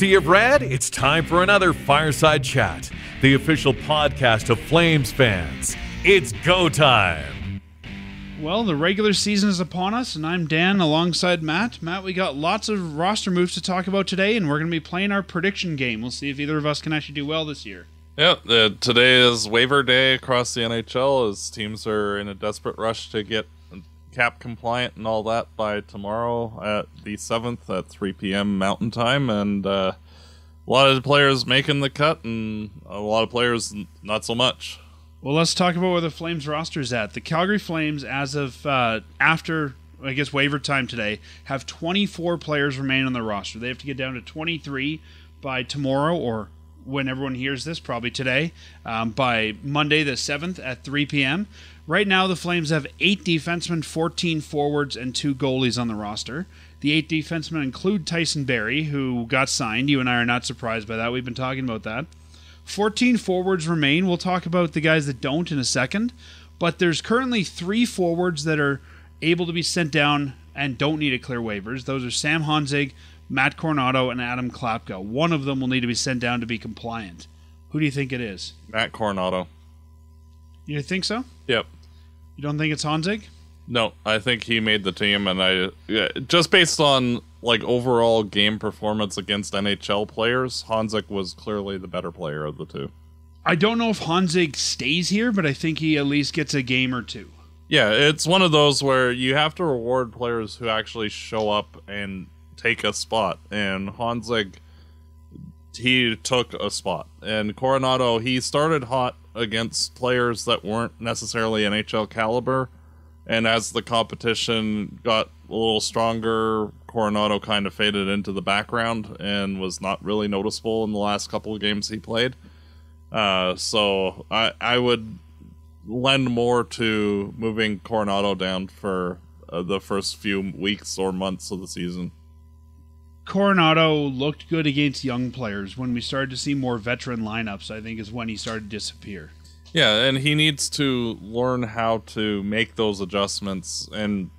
C of Red, it's time for another Fireside Chat, the official podcast of Flames fans. It's go time. Well, the regular season is upon us, and I'm Dan alongside Matt. Matt, we got lots of roster moves to talk about today, and we're going to be playing our prediction game. We'll see if either of us can actually do well this year. Yeah, uh, today is waiver day across the NHL as teams are in a desperate rush to get cap compliant and all that by tomorrow at the 7th at 3 p.m. Mountain Time. And uh, a lot of players making the cut and a lot of players not so much. Well, let's talk about where the Flames roster is at. The Calgary Flames, as of uh, after, I guess, waiver time today, have 24 players remain on the roster. They have to get down to 23 by tomorrow or when everyone hears this, probably today, um, by Monday the 7th at 3 p.m. Right now, the Flames have eight defensemen, 14 forwards, and two goalies on the roster. The eight defensemen include Tyson Barrie, who got signed. You and I are not surprised by that. We've been talking about that. 14 forwards remain. We'll talk about the guys that don't in a second. But there's currently three forwards that are able to be sent down and don't need to clear waivers. Those are Sam Honzek, Matt Coronato, and Adam Klapka. One of them will need to be sent down to be compliant. Who do you think it is? Matt Coronato. You think so? Yep. You don't think it's Honzek? No, I think he made the team, and I yeah, just based on like overall game performance against NHL players, Honzek was clearly the better player of the two. I don't know if Honzek stays here, but I think he at least gets a game or two. Yeah, it's one of those where you have to reward players who actually show up and take a spot, and Honzek he took a spot, and Coronato, he started hot against players that weren't necessarily NHL caliber. And as the competition got a little stronger, Coronato kind of faded into the background and was not really noticeable in the last couple of games he played. Uh, so I I would lend more to moving Coronato down for uh, the first few weeks or months of the season. Coronato looked good against young players. When we started to see more veteran lineups, I think is when he started to disappear. Yeah, and he needs to learn how to make those adjustments and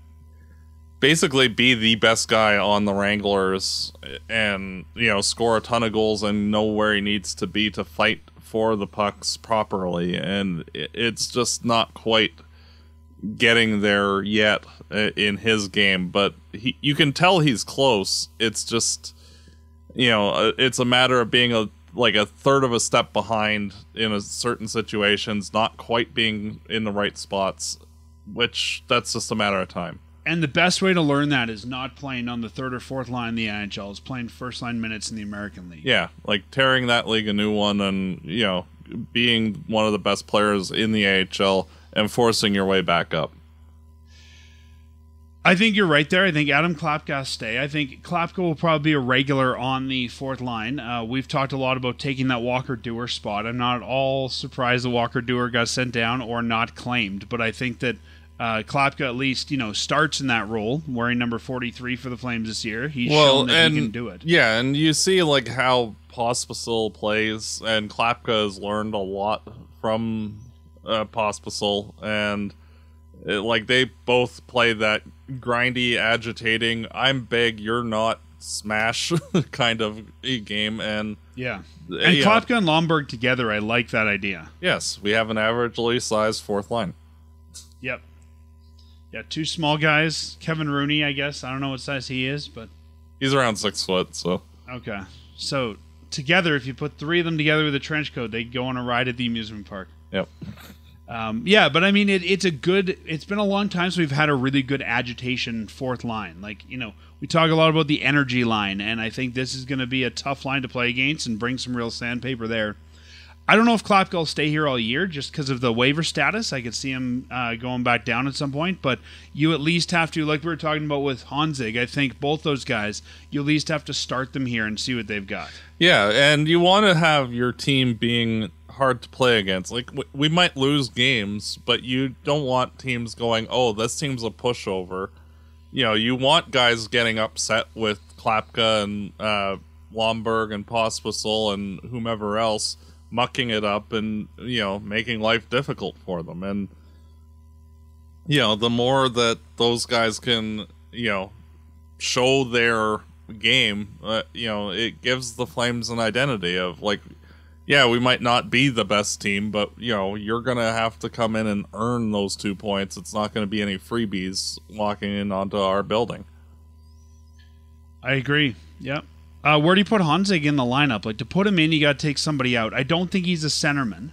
basically be the best guy on the Wranglers and, you know, score a ton of goals and know where he needs to be to fight for the pucks properly. And it's just not quite getting there yet uh, in his game, but he, you can tell he's close. It's just, you know, uh, it's a matter of being a like a third of a step behind in a certain situations, not quite being in the right spots, which that's just a matter of time. And the best way to learn that is not playing on the third or fourth line in the NHL, is playing first line minutes in the American League. Yeah, like tearing that league a new one and, you know, being one of the best players in the AHL and forcing your way back up. I think you're right there. I think Adam Klapka stay. I think Klapka will probably be a regular on the fourth line. Uh, we've talked a lot about taking that Walker Duehr spot. I'm not at all surprised the Walker Duehr got sent down or not claimed, but I think that uh, Klapka at least you know starts in that role, wearing number 43 for the Flames this year. He's well, shown that and, he can do it. Yeah, and you see like how Pospisil plays, and Klapka has learned a lot from uh, Pospisil, and it, like they both play that grindy, agitating, I'm big, you're not smash kind of a game and yeah. and yeah. Klapka and Lomberg together I like that idea. Yes we have an averagely sized fourth line. Yep. Yeah two small guys Kevin Rooney I guess. I don't know what size he is but he's around six foot so. Okay. So together if you put three of them together with a trench coat they go on a ride at the amusement park yep um, yeah, but I mean, it, it's a good. It's been a long time since we've had a really good agitation fourth line. Like you know, we talk a lot about the energy line, and I think this is going to be a tough line to play against and bring some real sandpaper there. I don't know if Klapka will stay here all year just because of the waiver status. I could see him uh, going back down at some point, but you at least have to, like we were talking about with Honzek, I think both those guys, you at least have to start them here and see what they've got. Yeah, and you want to have your team being hard to play against. Like we might lose games, but you don't want teams going, "Oh, this team's a pushover." You know, you want guys getting upset with Klapka and uh, Lomberg and Pospisil and whomever else mucking it up and you know making life difficult for them. And you know, the more that those guys can you know show their game, uh, you know, it gives the Flames an identity of like, yeah, we might not be the best team, but you know, you're gonna have to come in and earn those two points. It's not gonna be any freebies walking in onto our building. I agree. Yep. Uh, where do you put Honzek in the lineup? Like to put him in, you got to take somebody out. I don't think he's a centerman.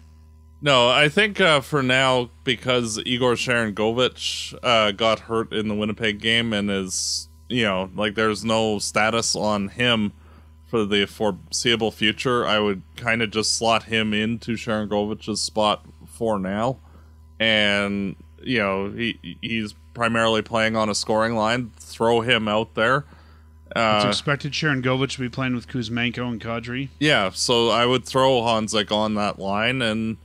No, I think uh, for now because Igor Sharangovich uh, got hurt in the Winnipeg game and is you know like there's no status on him for the foreseeable future. I would kind of just slot him into Sharangovich's spot for now, and you know he he's primarily playing on a scoring line. Throw him out there. It's uh, expected Sharangovich to be playing with Kuzmenko and Kadri. Yeah, so I would throw Honzek on that line and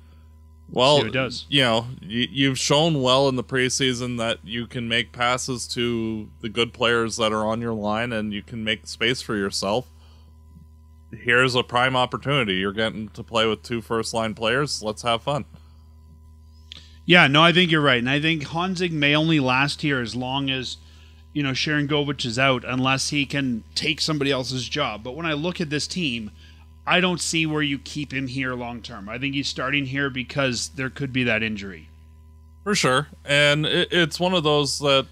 well, it does. you know, you, you've shown well in the preseason that you can make passes to the good players that are on your line and you can make space for yourself. Here's a prime opportunity. You're getting to play with two first line players. Let's have fun. Yeah, no, I think you're right, and I think Honzek may only last here as long as you know Sharangovich is out, unless he can take somebody else's job. But when I look at this team, I don't see where you keep him here long term. I think he's starting here because there could be that injury. For sure. And it, it's one of those that,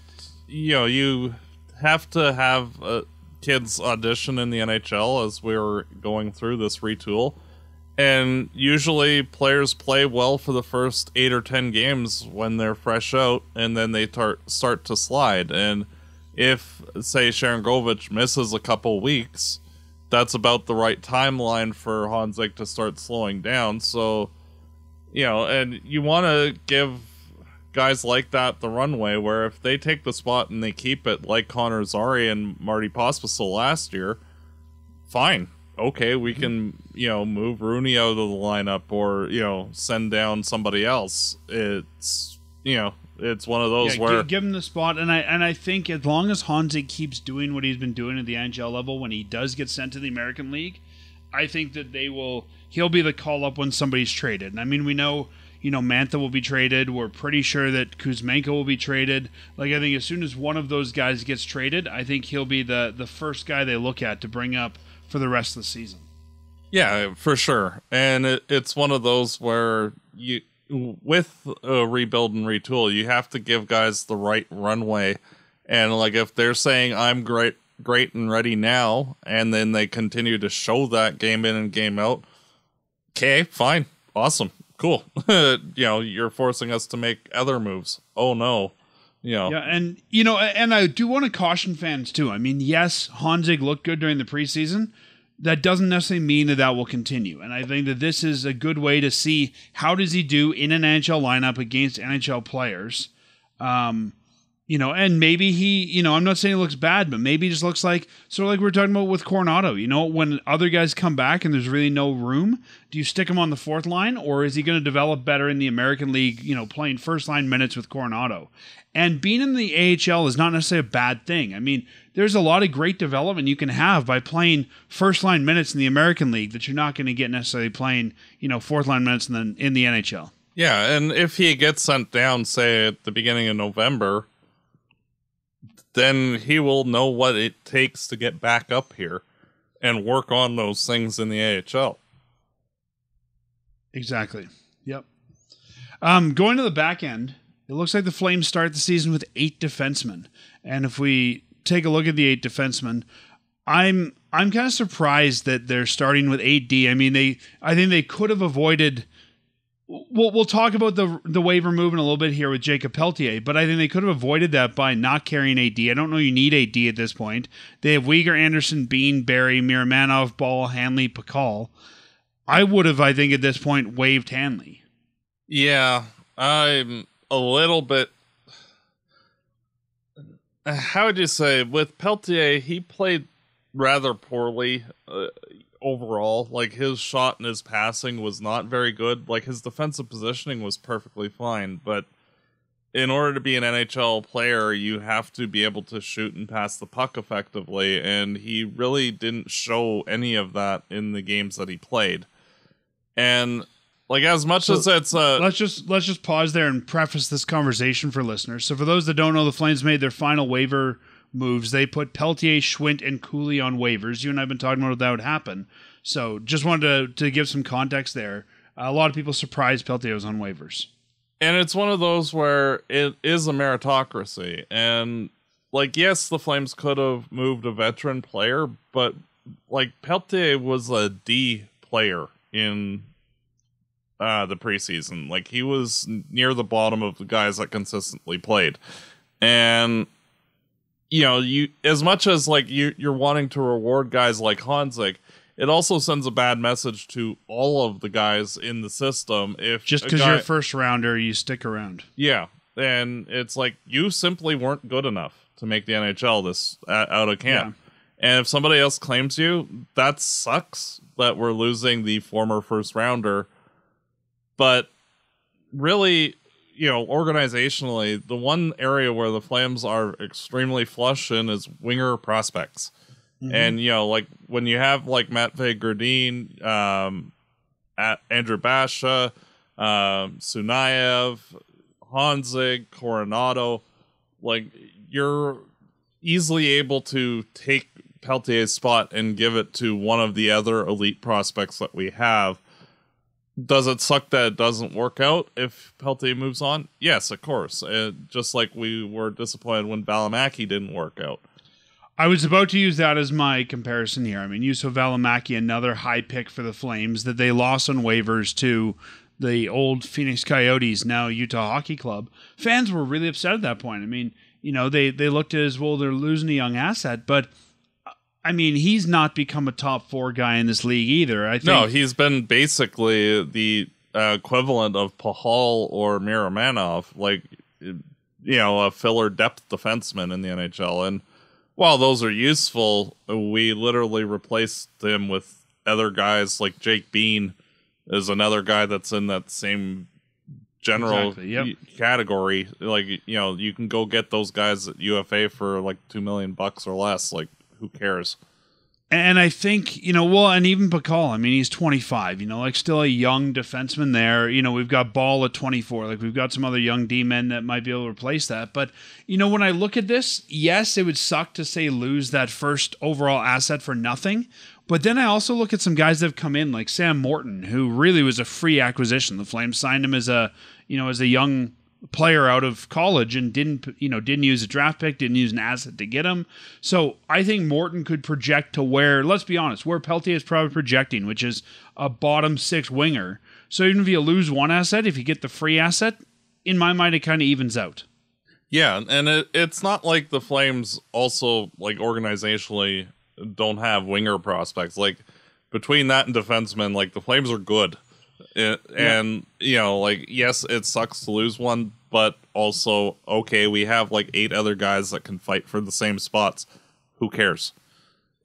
you know, you have to have uh, kids audition in the NHL as we are going through this retool. And usually players play well for the first eight or ten games when they're fresh out, and then they tar- start to slide. And if, say, Sharangovich misses a couple weeks, that's about the right timeline for Honzek to start slowing down. So, you know, and you want to give guys like that the runway where if they take the spot and they keep it like Connor Zary and Marty Pospisil last year, fine. Okay, we can, you know, move Rooney out of the lineup or, you know, send down somebody else. It's, you know, it's one of those Yeah, where gi- give him the spot, and I and I think as long as Honzek keeps doing what he's been doing at the NHL level, when he does get sent to the American League, I think that they will. He'll be the call up when somebody's traded. And I mean, we know you know Mantha will be traded. We're pretty sure that Kuzmenko will be traded. Like I think as soon as one of those guys gets traded, I think he'll be the the first guy they look at to bring up for the rest of the season. Yeah, for sure. And it, it's one of those where you, with a rebuild and retool, you have to give guys the right runway. And like if they're saying I'm great, great and ready now, and then they continue to show that game in and game out, okay, fine, awesome, cool. you know, you're forcing us to make other moves. Oh no, you know, Yeah, and you know, and I do want to caution fans too. I mean, yes, Honzek looked good during the preseason. That doesn't necessarily mean that that will continue. And I think that this is a good way to see how does he do in an NHL lineup against NHL players. Um, you know, and maybe he, you know, I'm not saying it looks bad, but maybe he just looks like sort of like we we're talking about with Coronato. You know, when other guys come back and there's really no room, do you stick him on the fourth line, or is he going to develop better in the American League? You know, playing first line minutes with Coronato, and being in the AHL is not necessarily a bad thing. I mean, there's a lot of great development you can have by playing first line minutes in the American League that you're not going to get necessarily playing, you know, fourth line minutes in the in the NHL. Yeah, and if he gets sent down, say at the beginning of November, then he will know what it takes to get back up here and work on those things in the AHL. Exactly. Yep. Um, going to the back end, it looks like the Flames start the season with eight defensemen, and if we take a look at the eight defensemen, I'm I'm kind of surprised that they're starting with eight D. I mean, they I think they could have avoided. We'll, we'll talk about the the waiver movement a little bit here with Jakob Pelletier, but I think they could have avoided that by not carrying AD. I don't know you need AD at this point. They have Weegar, Andersson, Bean, Barrie, Miromanov, Bahl, Hanley, Pachal. I would have, I think, at this point, waived Hanley. Yeah, I'm a little bit. How would you say with Pelletier? He played rather poorly uh, overall. Like his shot and his passing was not very good. Like his defensive positioning was perfectly fine, but in order to be an NHL player, you have to be able to shoot and pass the puck effectively, and he really didn't show any of that in the games that he played. And like as much So, as it's uh let's just let's just pause there and preface this conversation for listeners. So, for those that don't know, the Flames made their final waiver moves. They put Pelletier, Schwindt, and Cooley on waivers. You and I have been talking about that would happen. So just wanted to, to give some context there. A lot of people surprised Pelletier was on waivers. And it's one of those where it is a meritocracy. And, like, yes, the Flames could have moved a veteran player, but, like, Pelletier was a D player in uh, the preseason. Like, he was near the bottom of the guys that consistently played. And, you know, you as much as, like, you, you're wanting to reward guys like Honzek, it also sends a bad message to all of the guys in the system if Just because you're a first rounder, you stick around. yeah and it's like you simply weren't good enough to make the nhl this uh, out of camp. And if somebody else claims you that sucks that we're losing the former first rounder. But really you know organizationally the one area where the flames are extremely flush in is winger prospects and you know, like when you have like Matvei Gridin, um, at Andrew Basha, um, Suniev, Honzek, Coronato, like you're easily able to take Pelletier's spot and give it to one of the other elite prospects that we have. Does it suck that it doesn't work out if Pelletier moves on? Yes, of course. Uh, just like we were disappointed when Valimaki didn't work out. I was about to use that as my comparison here. I mean, Juuso Valimaki, another high pick for the Flames that they lost on waivers to the old Phoenix Coyotes, now Utah Hockey Club. Fans were really upset at that point. I mean, you know, they they looked as well they're losing a young asset, but I mean, he's not become a top four guy in this league either. I think No, he's been basically the uh, equivalent of Pachal or Miromanov, like you know, a filler depth defenseman in the NHL. And while those are useful, we literally replaced them with other guys like Jake Bean is another guy that's in that same general Exactly, yep. category. Like you know, you can go get those guys at UFA for like two million bucks or less. Like who cares? And I think, you know, well, and even Pachal, I mean, he's 25, you know, like still a young defenseman there. You know, we've got Bahl at 24. Like we've got some other young D men that might be able to replace that. But, you know, when I look at this, yes, it would suck to say lose that first overall asset for nothing. But then I also look at some guys that have come in, like Sam Morton, who really was a free acquisition. The Flames signed him as a, you know, as a young player out of college and didn't you know didn't use a draft pick didn't use an asset to get him so i think morton could project to where let's be honest where pelletier is probably projecting which is a bottom six winger so even if you lose one asset if you get the free asset in my mind it kind of evens out Yeah, and it, it's not like the Flames also like organizationally don't have winger prospects. Like between that and defensemen, like the Flames are good. It, and you know, like yes, it sucks to lose one, but also okay, we have like eight other guys that can fight for the same spots. Who cares?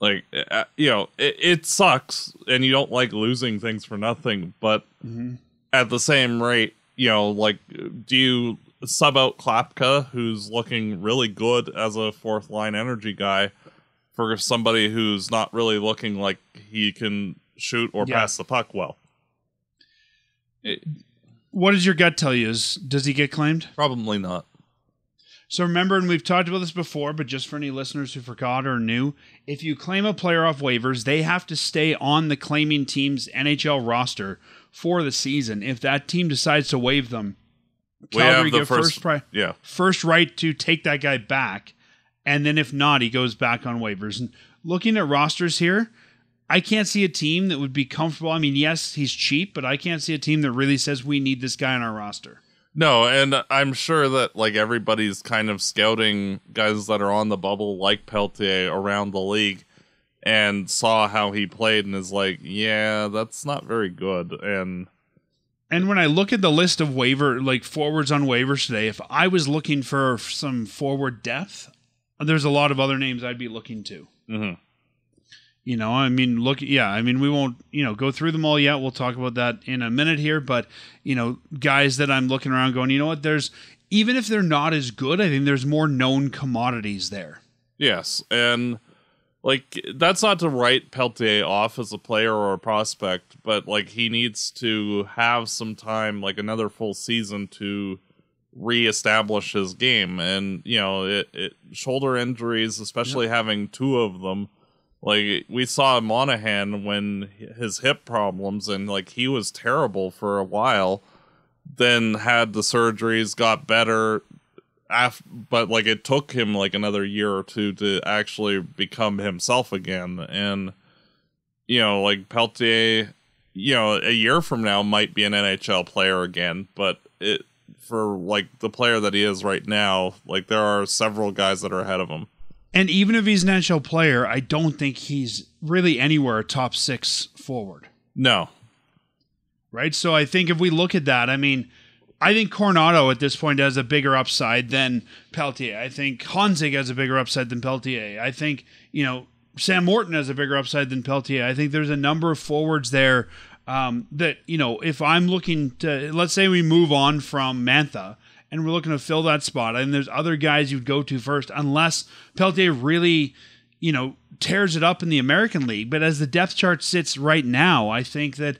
Like uh, you know, it, it sucks, and you don't like losing things for nothing. But at the same rate, you know, like, do you sub out Klapka, who's looking really good as a fourth line energy guy, for somebody who's not really looking like he can shoot or Yeah. pass the puck well? What does your gut tell you is does he get claimed Probably not. So remember, and we've talked about this before, but just for any listeners who forgot or new, if you claim a player off waivers, they have to stay on the claiming team's NHL roster for the season. If that team decides to waive them, Calgary the get first- first, pri- Yeah. first right to take that guy back, and then if not, he goes back on waivers. And looking at rosters here, I can't see a team that would be comfortable. I mean, yes, he's cheap, but I can't see a team that really says we need this guy on our roster. No, and I'm sure that like everybody's kind of scouting guys that are on the bubble like Pelletier around the league and saw how he played and is like, yeah, that's not very good. And And when I look at the list of waiver, like forwards on waivers today, if I was looking for some forward depth, there's a lot of other names I'd be looking to. mhm. You know, I mean, look, yeah, I mean, we won't, you know, go through them all yet. We'll talk about that in a minute here. But, you know, guys that I'm looking around going, you know what, there's, even if they're not as good, I think there's more known commodities there. Yes, and like that's not to write Pelletier off as a player or a prospect, but like he needs to have some time, like another full season, to reestablish his game. And you know, it, it shoulder injuries, especially having two of them. Like we saw Monahan when his hip problems, and like he was terrible for a while. Then had the surgeries, got better, af- but like it took him like another year or two to actually become himself again. And you know, like Pelletier, you know, a year from now might be an NHL player again, but it for like the player that he is right now, like there are several guys that are ahead of him. And even if he's an NHL player, I don't think he's really anywhere top six forward. No. Right. So I think if we look at that, I mean, I think Coronato at this point has a bigger upside than Pelletier. I think Honzek has a bigger upside than Pelletier. I think, you know, Sam Morton has a bigger upside than Pelletier. I think there's a number of forwards there um, that, you know, if I'm looking to, let's say we move on from Mantha and we're looking to fill that spot, and there's other guys you'd go to first, unless Pelletier really, you know, tears it up in the American League. But as the depth chart sits right now, I think that,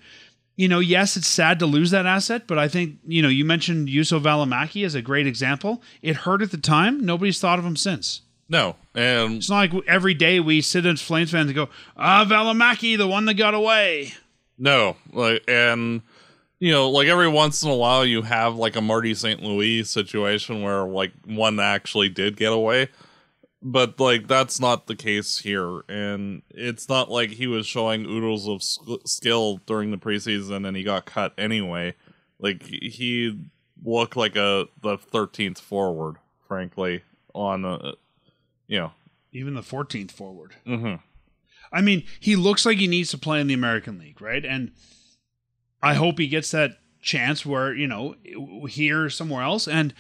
you know, yes, it's sad to lose that asset, but I think, you know, you mentioned Juuso Valimaki as a great example. It hurt at the time. Nobody's thought of him since. No. And It's not like every day we sit as Flames fans and go, ah, Valimaki, the one that got away. No, like and you know, like every once in a while you have like a Marty St. Louis situation where like one actually did get away. But like that's not the case here, and it's not like he was showing oodles of sk- skill during the preseason and he got cut anyway. Like he looked like a the thirteenth forward, frankly, on a, you know. Even the 14th forward. hmm I mean, he looks like he needs to play in the American League, right? And I hope he gets that chance where, you know, here or somewhere else. And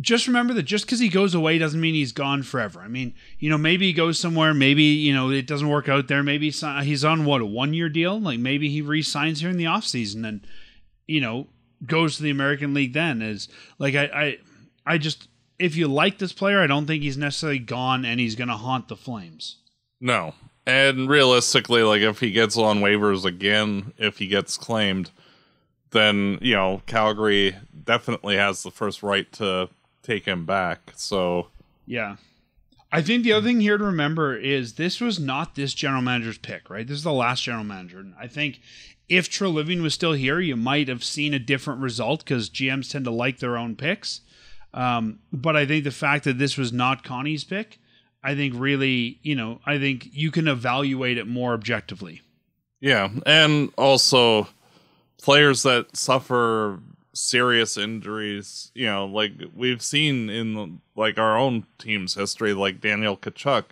just remember that just because he goes away doesn't mean he's gone forever. I mean, you know, maybe he goes somewhere, maybe, you know, it doesn't work out there. Maybe he's on what, a one year deal? Like maybe he re signs here in the offseason and, you know, goes to the American League then. Is like, I, I, I just, if you like this player, I don't think he's necessarily gone and he's going to haunt the Flames. No. And realistically, like if he gets on waivers again, if he gets claimed, then you know Calgary definitely has the first right to take him back. So yeah, I think the other thing here to remember is this was not this general manager's pick, right? This is the last general manager, and I think if Treliving was still here, you might have seen a different result because GMs tend to like their own picks. Um, but I think the fact that this was not Connie's pick I think really, you know, I think you can evaluate it more objectively. Yeah, and also players that suffer serious injuries, you know, like we've seen in like our own team's history, like Daniel Tkachuk,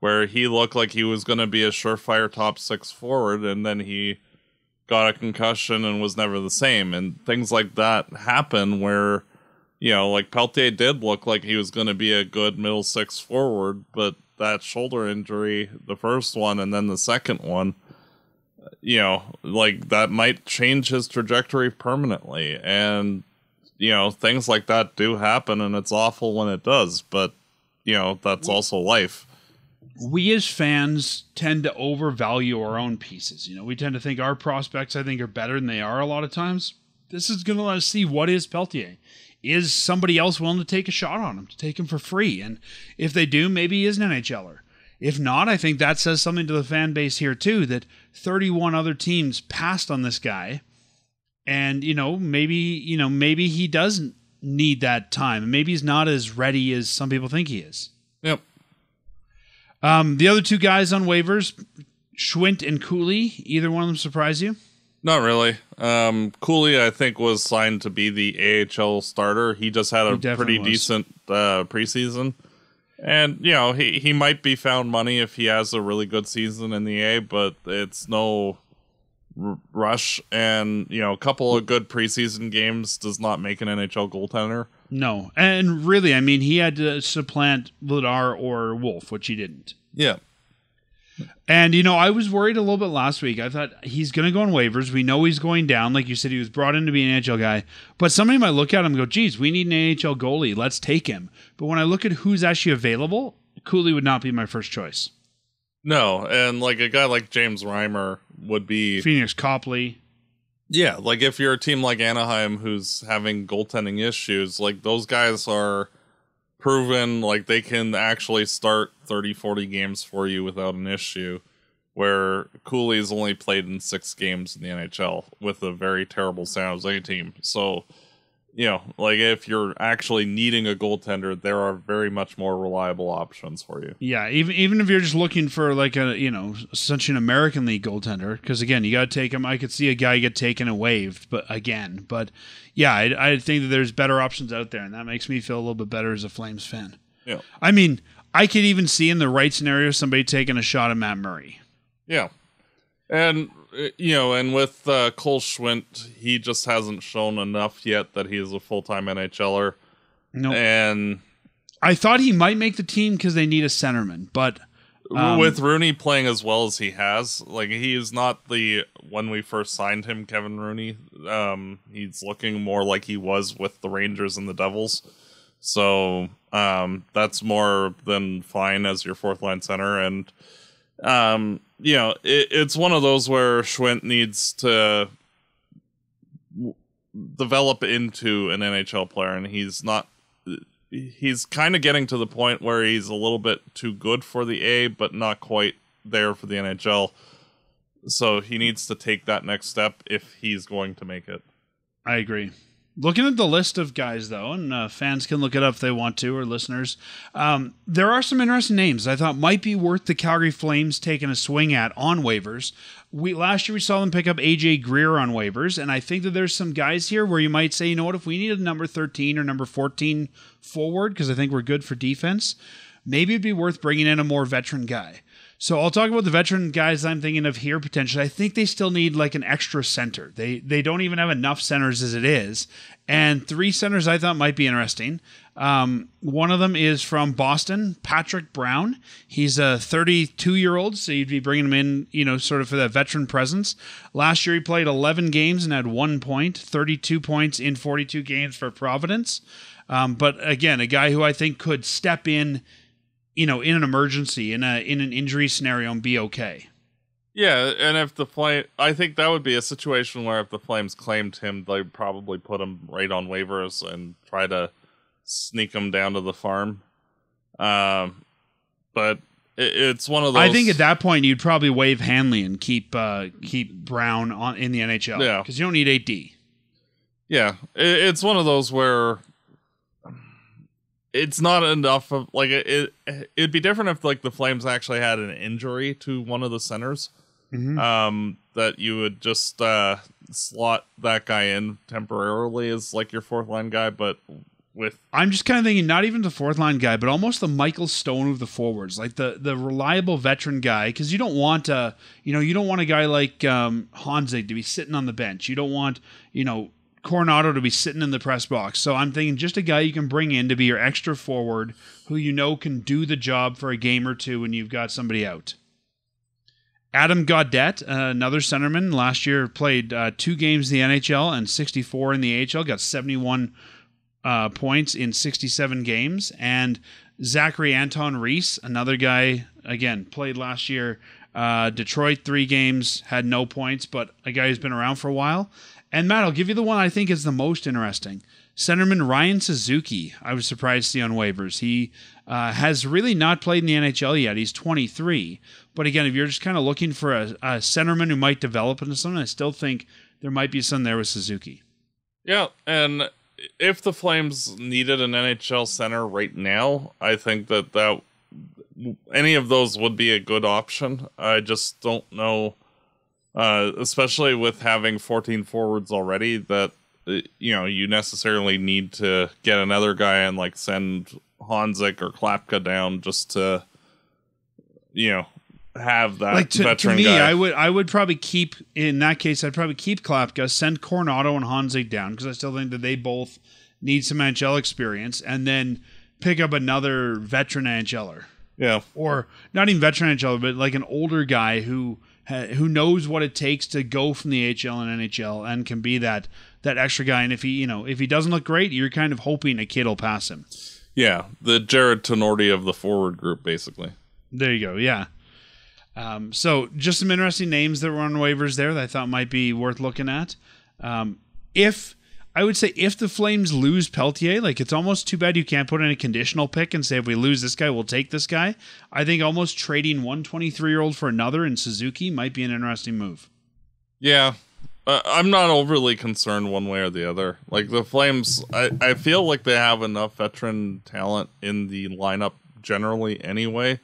where he looked like he was going to be a surefire top six forward, and then he got a concussion and was never the same, and things like that happen where you know, like Pelletier did look like he was going to be a good middle six forward, but that shoulder injury, the first one and then the second one, you know, like that might change his trajectory permanently. And, you know, things like that do happen and it's awful when it does, but, you know, that's also life. We as fans tend to overvalue our own pieces. You know, we tend to think our prospects, I think, are better than they are a lot of times. This is going to let us see what is Pelletier is somebody else willing to take a shot on him, to take him for free? And if they do, maybe he is an NHLer. If not, I think that says something to the fan base here too that 31 other teams passed on this guy. And, you know, maybe, you know, maybe he doesn't need that time. Maybe he's not as ready as some people think he is. Yep. Um, the other two guys on waivers, Schwindt and Cooley, either one of them surprise you? Not really. Um, Cooley, I think, was signed to be the AHL starter. He just had a pretty was. decent uh, preseason. And, you know, he, he might be found money if he has a really good season in the A, but it's no r- rush. And, you know, a couple of good preseason games does not make an NHL goaltender. No. And really, I mean, he had to supplant Vladar or Wolf, which he didn't. Yeah. And you know, I was worried a little bit last week. I thought he's going to go on waivers. We know he's going down. Like you said, he was brought in to be an NHL guy. But somebody might look at him and go, "Geez, we need an NHL goalie. Let's take him." But when I look at who's actually available, Cooley would not be my first choice. No, and like a guy like James Reimer would be Phoenix Copley. Yeah, like if you're a team like Anaheim who's having goaltending issues, like those guys are proven like they can actually start 30 40 games for you without an issue where Cooley's only played in 6 games in the NHL with a very terrible San Jose team. So you know, like if you're actually needing a goaltender, there are very much more reliable options for you. Yeah, even even if you're just looking for like a you know such an American League goaltender, because again, you got to take him. I could see a guy get taken and waived, but again, but yeah, I, I think that there's better options out there, and that makes me feel a little bit better as a Flames fan. Yeah, I mean, I could even see in the right scenario somebody taking a shot at Matt Murray. Yeah, and uh, you know, and with uh, Cole Schwindt, he just hasn't shown enough yet that he is a full time NHLer. No, And I thought he might make the team because they need a centerman, but Um, with Rooney playing as well as he has, like he is not the when we first signed him, Kevin Rooney. Um, he's looking more like he was with the Rangers and the Devils. So um, that's more than fine as your fourth line center, and um, you know it, it's one of those where Schwindt needs to w- develop into an NHL player, and he's not he's kind of getting to the point where he's a little bit too good for the A, but not quite there for the NHL. So he needs to take that next step if he's going to make it. I agree. Looking at the list of guys, though, and uh, fans can look it up if they want to, or listeners, um, there are some interesting names I thought might be worth the Calgary Flames taking a swing at on waivers. We last year we saw them pick up AJ Greer on waivers, and I think that there's some guys here where you might say, you know what, if we need a number 13 or number 14 forward, because I think we're good for defense, maybe it'd be worth bringing in a more veteran guy. So I'll talk about the veteran guys I'm thinking of here potentially. I think they still need like an extra center. They they don't even have enough centers as it is, and three centers I thought might be interesting. Um, one of them is from Boston, Patrick Brown. He's a 32 year old, so you'd be bringing him in, you know, sort of for that veteran presence. Last year he played 11 games and had one point, 32 points in 42 games for Providence. Um, but again, a guy who I think could step in you know, in an emergency, in a in an injury scenario, and be okay. Yeah, and if the flame, I think that would be a situation where if the Flames claimed him, they'd probably put him right on waivers and try to sneak him down to the farm. Um, but it, it's one of those. I think at that point you'd probably waive Hanley and keep uh, keep Brown on in the NHL. Yeah. because you don't need eight D. Yeah, it, it's one of those where it's not enough of like it, it. It'd be different if like the Flames actually had an injury to one of the centers. Mhm. Um, that you would just uh slot that guy in temporarily as like your fourth line guy, but with I'm just kind of thinking not even the fourth line guy, but almost the Michael Stone of the forwards, like the the reliable veteran guy, because you don't want a you know you don't want a guy like um, Honzek to be sitting on the bench. You don't want you know Coronato to be sitting in the press box. So I'm thinking just a guy you can bring in to be your extra forward, who you know can do the job for a game or two when you've got somebody out. Adam Gaudette, uh, another centerman, last year played uh, two games in the NHL and 64 in the AHL, got 71 uh, points in 67 games. And Zachary Aston-Reese, another guy, again, played last year. Uh, Detroit, three games, had no points, but a guy who's been around for a while. And Matt, I'll give you the one I think is the most interesting. Centerman Ryan Suzuki, I was surprised to see on waivers. He uh, has really not played in the NHL yet. He's 23. But again, if you're just kind of looking for a, a centerman who might develop into something, I still think there might be some there with Suzuki. yeah, and if the Flames needed an NHL center right now, I think that that any of those would be a good option. I just don't know, uh, especially with having 14 forwards already, that uh, you know you necessarily need to get another guy and like send Honzek or Klapka down just to you know have that like to, to me, guy. I would I would probably keep in that case. I'd probably keep Klapka, send Coronato and Honzek down because I still think that they both need some NHL experience, and then pick up another veteran NHLer yeah, or not even veteran NHLer, but like an older guy who who knows what it takes to go from the HL and NHL and can be that that extra guy. And if he you know if he doesn't look great, you're kind of hoping a kid will pass him. yeah, the Jarred Tinordi of the forward group, basically. There you go. Yeah. Um, so just some interesting names that were on waivers there that I thought might be worth looking at. Um, if I would say if the Flames lose Pelletier, like it's almost too bad you can't put in a conditional pick and say if we lose this guy, we'll take this guy. I think almost trading one 23 year old for another in Suzuki might be an interesting move. Yeah, uh, I'm not overly concerned one way or the other. Like the Flames, I, I feel like they have enough veteran talent in the lineup generally anyway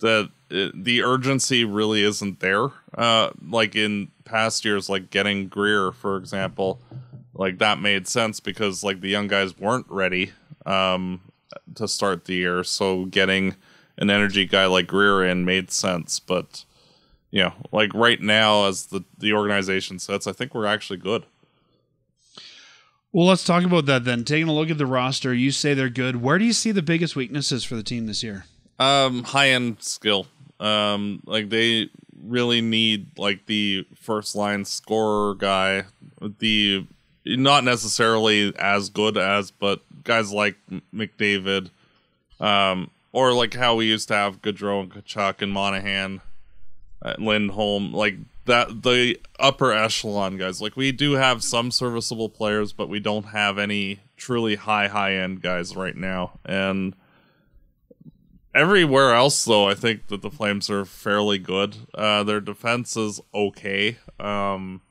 that it, the urgency really isn't there. Uh, like in past years, like getting Greer, for example like that made sense because like the young guys weren't ready um, to start the year, so getting an energy guy like Greer in made sense. But you know, like right now, as the the organization sets, I think we're actually good. Well, let's talk about that then. Taking a look at the roster, you say they're good. Where do you see the biggest weaknesses for the team this year? Um, high end skill. Um, like they really need like the first line scorer guy, the not necessarily as good as, but guys like McDavid, um, or like how we used to have Gaudreau and Tkachuk and Monahan, uh, Lindholm, like that the upper echelon guys. Like we do have some serviceable players, but we don't have any truly high high end guys right now. And everywhere else, though, I think that the Flames are fairly good. Uh, their defense is okay. Um,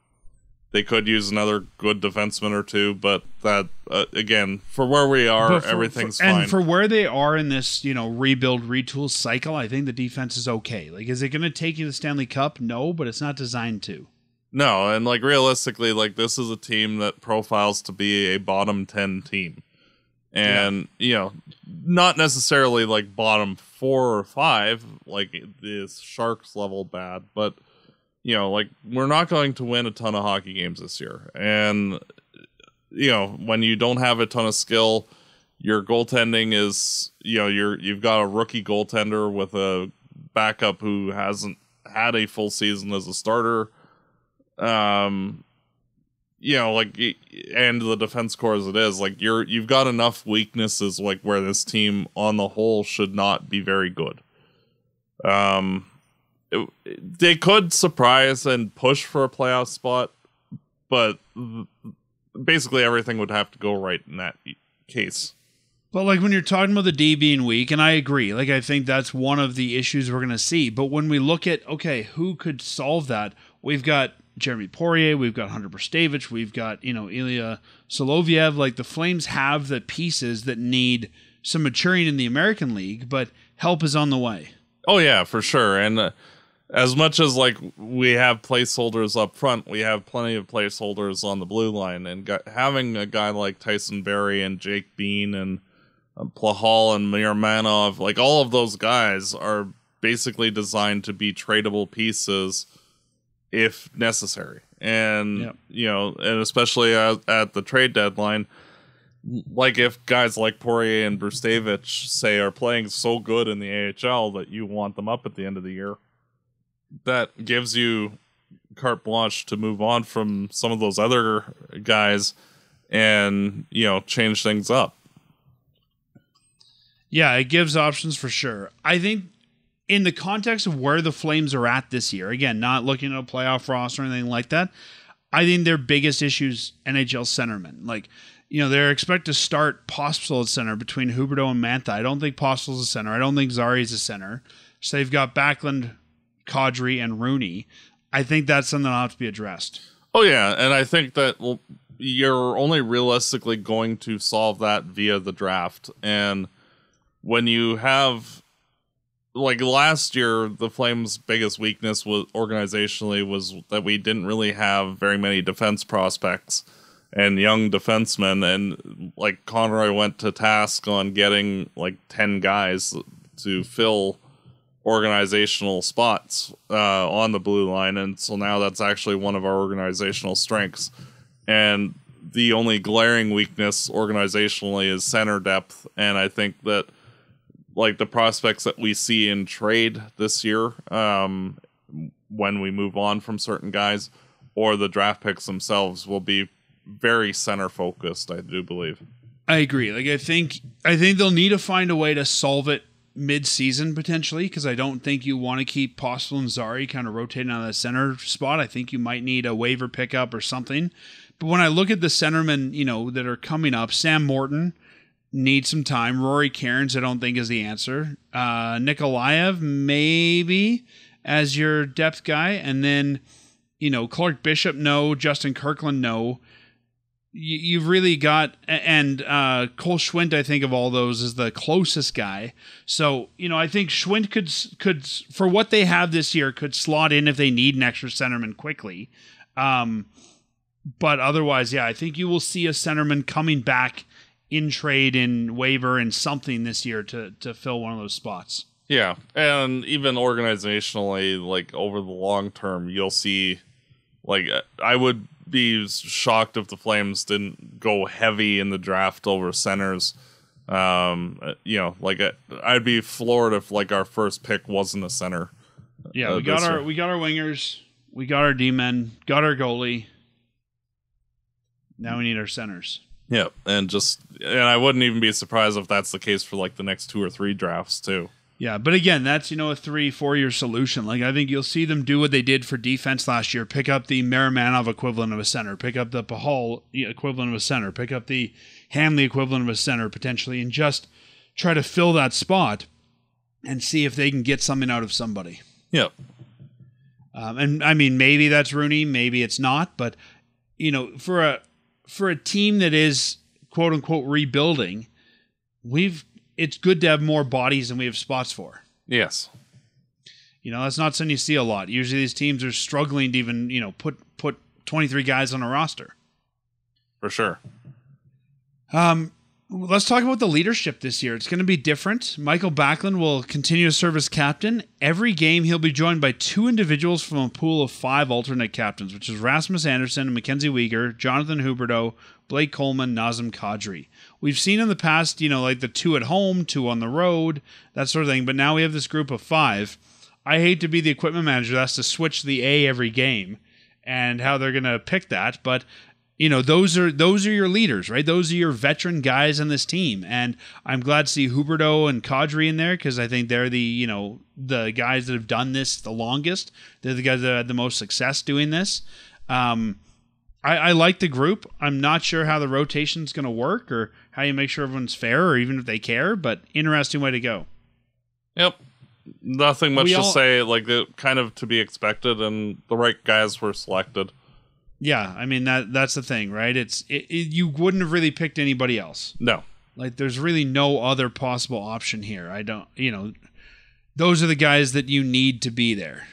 they could use another good defenseman or two, but that uh, again, for where we are, for, everything's for, fine. And for where they are in this, you know, rebuild, retool cycle, I think the defense is okay. Like, is it going to take you to the Stanley Cup? No, but it's not designed to. No, and like realistically, like this is a team that profiles to be a bottom ten team, and yeah. you know, not necessarily like bottom four or five, like this Sharks level bad, but you know, like we're not going to win a ton of hockey games this year. And you know, when you don't have a ton of skill, your goaltending is, you know, you're you've got a rookie goaltender with a backup who hasn't had a full season as a starter. Um you know, like and the defense core as it is, like you're you've got enough weaknesses like where this team on the whole should not be very good. Um they could surprise and push for a playoff spot, but basically everything would have to go right in that case. But like when you're talking about the D being weak, and I agree, like I think that's one of the issues we're going to see. But when we look at okay, who could solve that? We've got Jeremy Poirier, we've got Hunter Brzustewicz, we've got you know Ilya Solovyev. Like the Flames have the pieces that need some maturing in the American League, but help is on the way. Oh yeah, for sure, and. Uh, as much as like we have placeholders up front, we have plenty of placeholders on the blue line, and having a guy like Tyson Barrie and Jake Bean and uh, Pachal and Miromanov, like all of those guys are basically designed to be tradable pieces if necessary. And yep. you know, and especially at, at, the trade deadline, like if guys like Poirier and Brzustewicz say are playing so good in the AHL that you want them up at the end of the year that gives you carte blanche to move on from some of those other guys and you know change things up yeah it gives options for sure i think in the context of where the flames are at this year again not looking at a playoff roster or anything like that i think their biggest issues nhl centermen like you know they're expected to start Pospisil at center between Huberdeau and Mantha. I don't think Pospisil's a center. I don't think Zary's a center. So they've got Backlund, Kadri and Rooney, I think that's something that'll have to be addressed. Oh yeah, and I think that well, you're only realistically going to solve that via the draft. And when you have like last year, the Flames' biggest weakness was organizationally was that we didn't really have very many defense prospects and young defensemen. And like Conroy went to task on getting like ten guys to fill organizational spots uh, on the blue line, and so now that's actually one of our organizational strengths. And the only glaring weakness organizationally is center depth, and I think that like the prospects that we see in trade this year, um, when we move on from certain guys, or the draft picks themselves will be very center focused. I do believe. I agree. Like I think I think they'll need to find a way to solve it mid-season potentially because I don't think you want to keep Postel and Zary kind of rotating on the center spot. I think you might need a waiver pickup or something. But when I look at the centermen, you know, that are coming up, Sam Morton needs some time. Rory Kerins, I don't think is the answer. Uh, Nikolaev maybe as your depth guy, and then you know Clark Bishop, no. Justin Kirkland, no you've really got and uh, Cole Schwindt. I think of all those is the closest guy. So you know, I think Schwint could could for what they have this year could slot in if they need an extra centerman quickly. Um, but otherwise, yeah, I think you will see a centerman coming back in trade in waiver and something this year to to fill one of those spots. Yeah, and even organizationally, like over the long term, you'll see. Like I would be shocked if the Flames didn't go heavy in the draft over centers. Um, you know, like uh, I'd be floored if like our first pick wasn't a center. Yeah, uh, we got our year. we got our wingers, we got our D men, got our goalie. Now we need our centers. Yeah, and just and I wouldn't even be surprised if that's the case for like the next two or three drafts too. Yeah, but again, that's you know a three four year solution. Like I think you'll see them do what they did for defense last year: pick up the Miromanov equivalent of a center, pick up the Pachal equivalent of a center, pick up the Hanley equivalent of a center potentially, and just try to fill that spot and see if they can get something out of somebody. Yep. Um, and I mean, maybe that's Rooney, maybe it's not, but you know, for a for a team that is quote unquote rebuilding, we've it's good to have more bodies than we have spots for. Yes. You know, that's not something you see a lot. Usually these teams are struggling to even, you know, put put 23 guys on a roster. For sure. Um let's talk about the leadership this year. It's going to be different. Michael Backlund will continue to serve as captain. Every game he'll be joined by two individuals from a pool of 5 alternate captains, which is Rasmus Andersson, and Mackenzie Weegar, Jonathan Huberdeau, Blake Coleman, Nazem Kadri. We've seen in the past, you know, like the two at home, two on the road, that sort of thing. But now we have this group of five. I hate to be the equipment manager that has to switch the A every game and how they're going to pick that. But you know those are those are your leaders right those are your veteran guys on this team and i'm glad to see huberdeau and kadri in there because i think they're the you know the guys that have done this the longest they're the guys that had the most success doing this um, I, I like the group. I'm not sure how the rotation's going to work or how you make sure everyone's fair or even if they care, but interesting way to go. Yep. Nothing much we to all, say. Like, it, kind of to be expected, and the right guys were selected. Yeah, I mean that that's the thing, right? It's it, it, you wouldn't have really picked anybody else. No, like there's really no other possible option here. I don't, you know, those are the guys that you need to be there.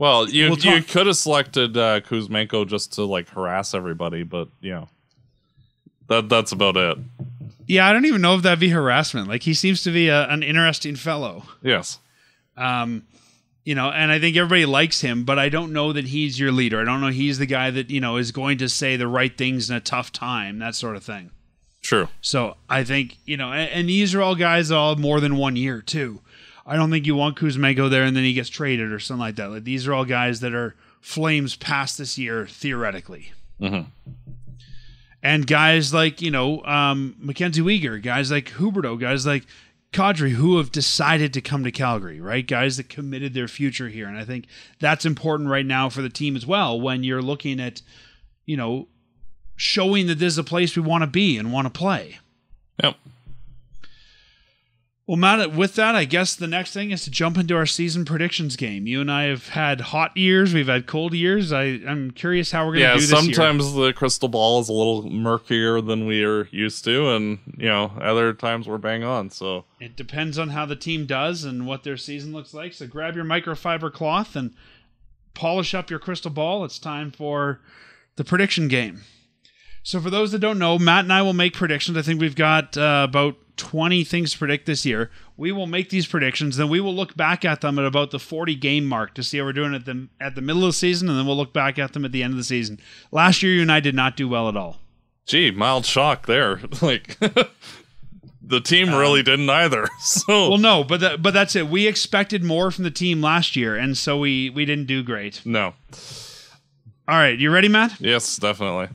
Well, you we'll you could have selected uh, Kuzmenko just to like harass everybody, but you know, that that's about it. Yeah, I don't even know if that'd be harassment. Like he seems to be a, an interesting fellow. Yes. Um, you know, and I think everybody likes him, but I don't know that he's your leader. I don't know he's the guy that you know is going to say the right things in a tough time, that sort of thing. True. So I think you know, and, and these are all guys all more than one year too. I don't think you want Kuzmenko there and then he gets traded or something like that. Like these are all guys that are Flames past this year theoretically. Mm-hmm. And guys like you know um, Mackenzie Weegar, guys like Huberdeau, guys like Kadri, who have decided to come to Calgary, right? Guys that committed their future here, and I think that's important right now for the team as well. When you're looking at, you know, showing that this is a place we want to be and want to play. Yep. Well, Matt, with that, I guess the next thing is to jump into our season predictions game. You and I have had hot years, we've had cold years. I, I'm curious how we're going to yeah, do this. sometimes year. the crystal ball is a little murkier than we are used to, and you know, other times we're bang on. So it depends on how the team does and what their season looks like. So grab your microfiber cloth and polish up your crystal ball. It's time for the prediction game. So for those that don't know, Matt and I will make predictions. I think we've got uh, about 20 things to predict this year. We will make these predictions, then we will look back at them at about the 40 game mark to see how we're doing at the at the middle of the season, and then we'll look back at them at the end of the season. Last year, you and I did not do well at all. Gee, mild shock there. like the team um, really didn't either. So well, no, but that, but that's it. We expected more from the team last year, and so we we didn't do great. No. All right, you ready, Matt? Yes, definitely.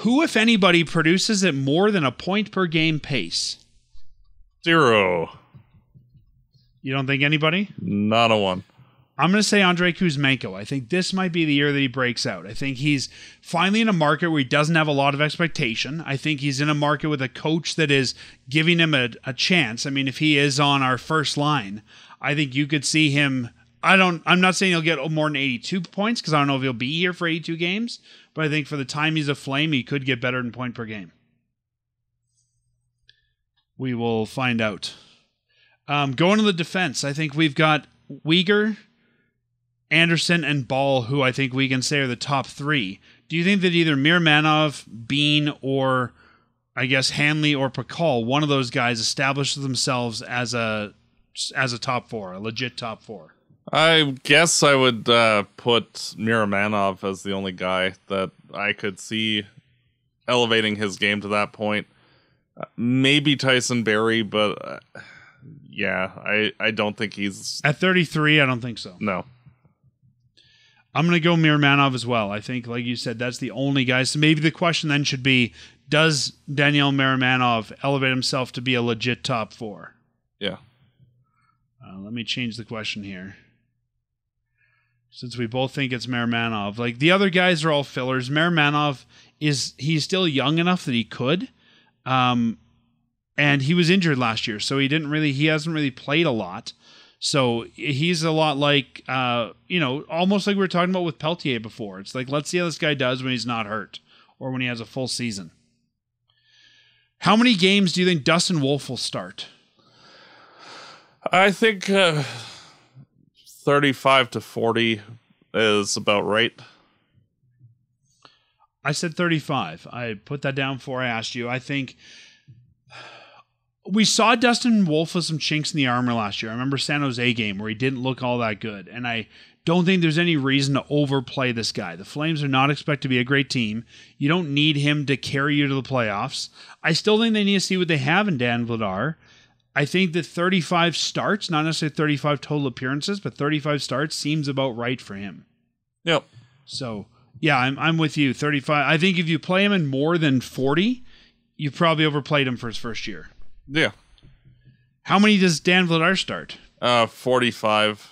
Who, if anybody, produces at more than a point per game pace? Zero. You don't think anybody? Not a one. I'm going to say Andre Kuzmenko. I think this might be the year that he breaks out. I think he's finally in a market where he doesn't have a lot of expectation. I think he's in a market with a coach that is giving him a, a chance. I mean, if he is on our first line, I think you could see him. I don't. I'm not saying he'll get more than 82 points because I don't know if he'll be here for 82 games. But I think for the time he's a flame, he could get better than point per game. We will find out. Um, going to the defense, I think we've got Weegar, Andersson, and Bahl, who I think we can say are the top three. Do you think that either Miromanov, Bean, or I guess Hanley or Pachal, one of those guys, established themselves as a as a top four, a legit top four? I guess I would uh, put Miromanov as the only guy that I could see elevating his game to that point. Uh, maybe Tyson Barrie, but uh, yeah, I, I don't think he's At 33, I don't think so. no. I'm going to go Miromanov as well. I think, like you said, that's the only guy. So maybe the question then should be Does Daniel Miromanov elevate himself to be a legit top four? Yeah. Uh, let me change the question here. Since we both think it's Miromanov, like the other guys are all fillers. Miromanov is he's still young enough that he could, um, and he was injured last year, so he didn't really he hasn't really played a lot. So he's a lot like uh, you know almost like we were talking about with Pelletier before. It's like let's see how this guy does when he's not hurt or when he has a full season. How many games do you think Dustin Wolf will start? I think uh, 35 to 40 is about right. I said 35. I put that down before I asked you. I think we saw Dustin Wolf with some chinks in the armor last year. I remember San Jose game where he didn't look all that good. And I don't think there's any reason to overplay this guy. The Flames are not expected to be a great team. You don't need him to carry you to the playoffs. I still think they need to see what they have in Dan Vladar. I think that 35 starts, not necessarily 35 total appearances, but 35 starts seems about right for him. Yep. So yeah, I'm I'm with you. 35. I think if you play him in more than 40, you probably overplayed him for his first year. Yeah. How many does Dan Vladar start? Uh, 45.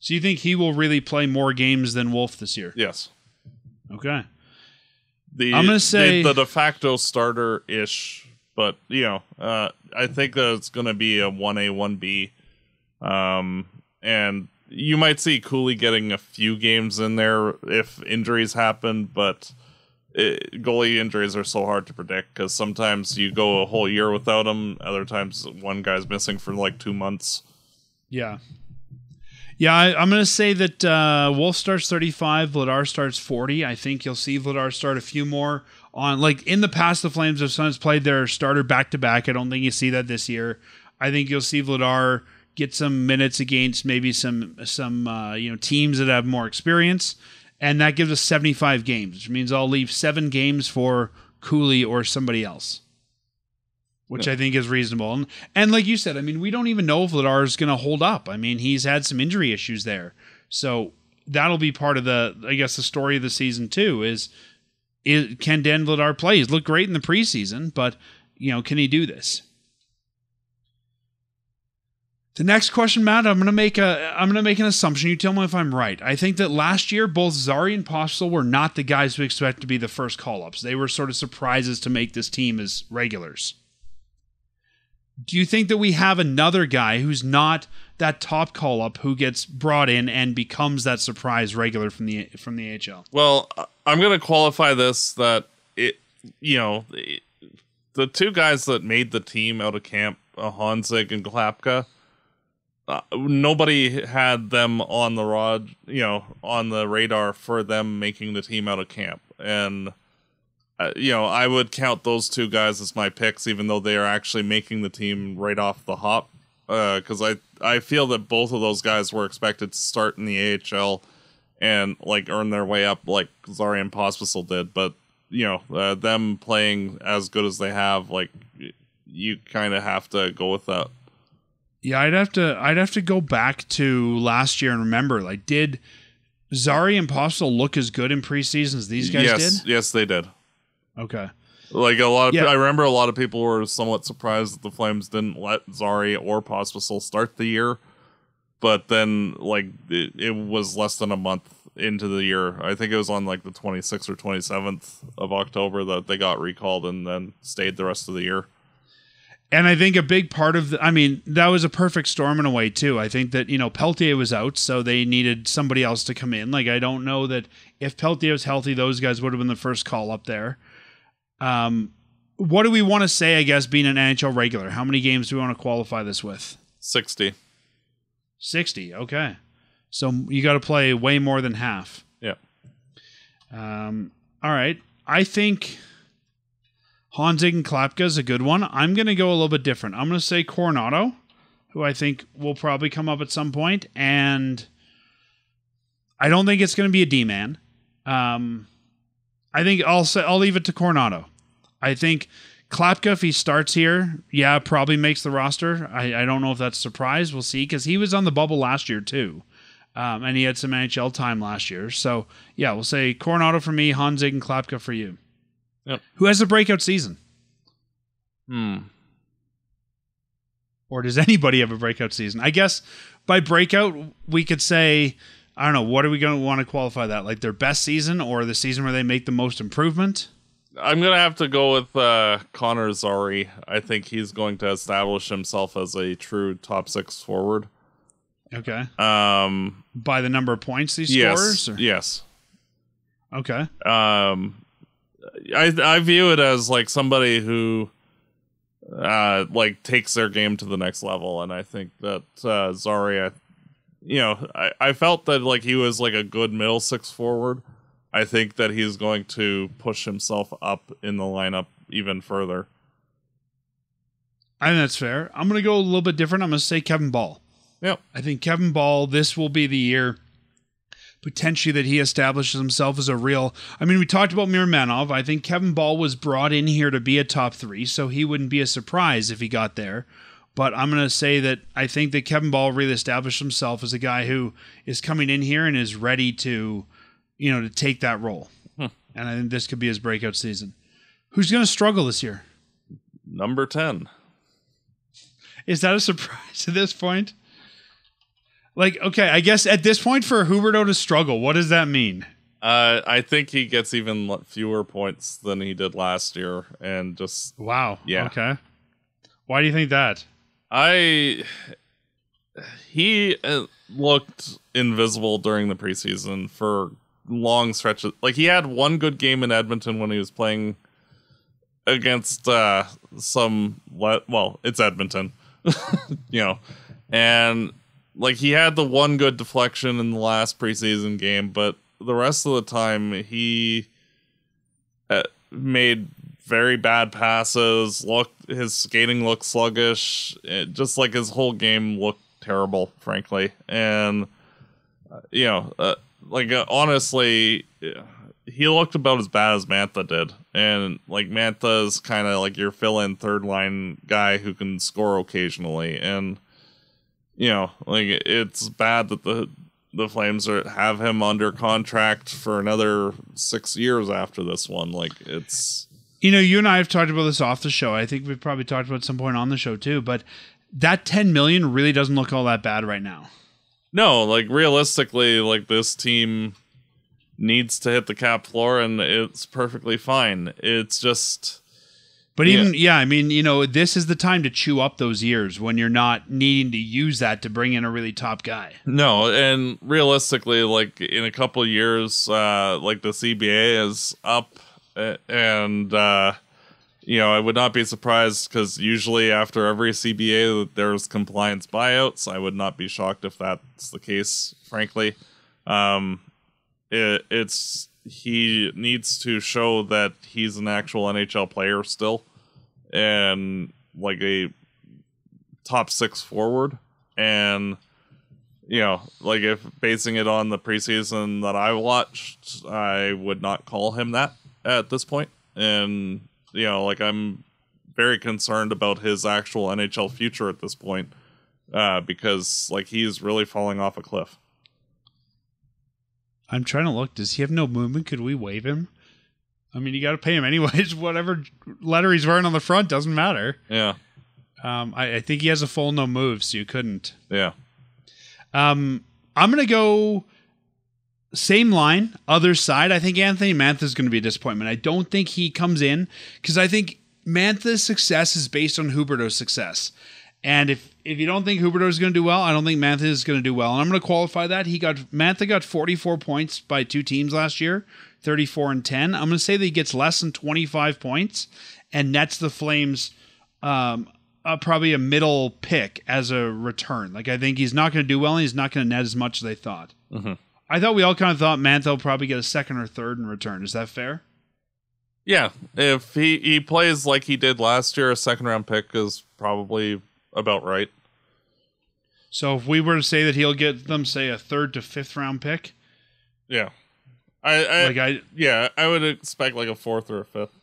So you think he will really play more games than Wolf this year? Yes. Okay. The, I'm gonna say- the, the de facto starter ish, but you know, uh, I think that it's gonna be a one A one B, um, and you might see Cooley getting a few games in there if injuries happen, but it, goalie injuries are so hard to predict because sometimes you go a whole year without them, other times one guy's missing for like two months. Yeah. Yeah, I, I'm going to say that uh, Wolf starts 35, Vladar starts 40. I think you'll see Vladar start a few more on. Like in the past, the Flames have sometimes played their starter back to back. I don't think you see that this year. I think you'll see Vladar get some minutes against maybe some some uh, you know teams that have more experience, and that gives us 75 games, which means I'll leave seven games for Cooley or somebody else which I think is reasonable. And, and like you said, I mean, we don't even know if Vladar is going to hold up. I mean, he's had some injury issues there, so that'll be part of the, I guess, the story of the season too. Is, is can Dan Vladar play? He's looked great in the preseason, but you know, can he do this? The next question, Matt, I'm gonna make a I'm gonna make an assumption. You tell me if I'm right. I think that last year both Zary and Postel were not the guys we expect to be the first call ups. They were sort of surprises to make this team as regulars do you think that we have another guy who's not that top call up who gets brought in and becomes that surprise regular from the from the HL? Well, I'm going to qualify this that it, you know, the two guys that made the team out of camp, uh, Honzek and Klapka, uh, nobody had them on the rod, you know, on the radar for them making the team out of camp, and uh, you know, I would count those two guys as my picks, even though they are actually making the team right off the hop. Because uh, I I feel that both of those guys were expected to start in the AHL and like earn their way up, like Zary and Pospisil did. But you know, uh, them playing as good as they have, like you kind of have to go with that. Yeah, I'd have to I'd have to go back to last year and remember, like, did Zary and Pospisil look as good in preseason as these guys yes, did? Yes, they did. Okay. Like a lot of, Yeah. I remember a lot of people were somewhat surprised that the Flames didn't let Zary or Pospisil start the year, but then like it, it was less than a month into the year. I think it was on like the 26th or 27th of October that they got recalled and then stayed the rest of the year. And I think a big part of the, I mean, that was a perfect storm in a way, too. I think that, you know, Pelletier was out, so they needed somebody else to come in. Like, I don't know that if Pelletier was healthy, those guys would have been the first call up there. Um, what do we want to say, I guess, being an NHL regular? How many games do we want to qualify this with? 60. 60. Okay. So you got to play way more than half. Yeah. Um, all right. I think Honzek and Klapka is a good one. I'm going to go a little bit different. I'm going to say Coronato, who I think will probably come up at some point, and I don't think it's going to be a D man. Um, I think I'll say I'll leave it to Coronato. I think Klapka, if he starts here, yeah, probably makes the roster. I, I don't know if that's a surprise. We'll see because he was on the bubble last year too. Um, and he had some NHL time last year. So, yeah, we'll say Coronato for me, Honzek and Klapka for you. Yep. Who has a breakout season? Hmm. Or does anybody have a breakout season? I guess by breakout, we could say, I don't know, what are we going to want to qualify that? Like their best season or the season where they make the most improvement? I'm gonna have to go with uh, Connor Zary. I think he's going to establish himself as a true top six forward. Okay. Um, By the number of points he yes, scores? or- yes. Okay. Um, I I view it as like somebody who, uh, like takes their game to the next level, and I think that uh, Zari, I, you know, I I felt that like he was like a good middle six forward. I think that he's going to push himself up in the lineup even further. I think that's fair. I'm going to go a little bit different. I'm going to say Kevin Bahl. Yep. I think Kevin Bahl, this will be the year potentially that he establishes himself as a real. I mean, we talked about Miromanov. I think Kevin Bahl was brought in here to be a top three, so he wouldn't be a surprise if he got there. But I'm going to say that I think that Kevin Bahl really established himself as a guy who is coming in here and is ready to, you know, to take that role. And I think this could be his breakout season. Who's going to struggle this year? Number ten. Is that a surprise at this point? Like, okay, I guess at this point for Huberdeau to struggle, what does that mean? Uh, I think he gets even fewer points than he did last year, and just Wow. Yeah. Okay. Why do you think that? I he uh, looked invisible during the preseason for long stretches. Like he had one good game in Edmonton when he was playing against uh some le- well, it's Edmonton. you know. And like he had the one good deflection in the last preseason game, but the rest of the time he uh, made very bad passes. Look, his skating looked sluggish. It, just like his whole game looked terrible, frankly. And uh, you know, uh, like uh, honestly, uh, he looked about as bad as Mantha did. And like Mantha's kind of like your fill-in third line guy who can score occasionally. And you know, like it's bad that the the Flames are have him under contract for another six years after this one. Like it's You know, you and I have talked about this off the show. I think we've probably talked about some point on the show too, but that 10 million really doesn't look all that bad right now. No, like realistically, like this team needs to hit the cap floor and it's perfectly fine. It's just But even yeah, I mean, you know, this is the time to chew up those years when you're not needing to use that to bring in a really top guy. No, and realistically, like in a couple of years, uh, like the CBA is up, and uh, you know, I would not be surprised because usually after every CBA there's compliance buyouts. I would not be shocked if that's the case. Frankly, um, it, it's he needs to show that he's an actual NHL player still, and like a top six forward, and you know, like if basing it on the preseason that I watched, I would not call him that at this point. And you know, like I'm very concerned about his actual NHL future at this point, uh, because like he's really falling off a cliff. I'm trying to look. Does he have no movement? Could we waive him? I mean, you got to pay him anyways. Whatever letter he's wearing on the front doesn't matter. Yeah. Um, I, I think he has a full no move, so you couldn't. Yeah. Um, I'm gonna go same line, other side. I think Anthony Mantha is going to be a disappointment. I don't think he comes in because I think Mantha's success is based on Huberdeau's success. And if if you don't think Huberto is going to do well, I don't think Mantha is going to do well. And I'm going to qualify that. He got Mantha got 44 points by two teams last year, 34 and 10. I'm going to say that he gets less than 25 points and nets the Flames um, probably a middle pick as a return. Like I think he's not going to do well, and he's not going to net as much as they thought. I thought we all kind of thought Mantha will probably get a second or third in return. Is that fair? Yeah. If he, he plays like he did last year, a second round pick is probably about right. So if we were to say that he'll get them, say a third to fifth round pick, Yeah. I, I like I yeah, I would expect like a fourth or a fifth.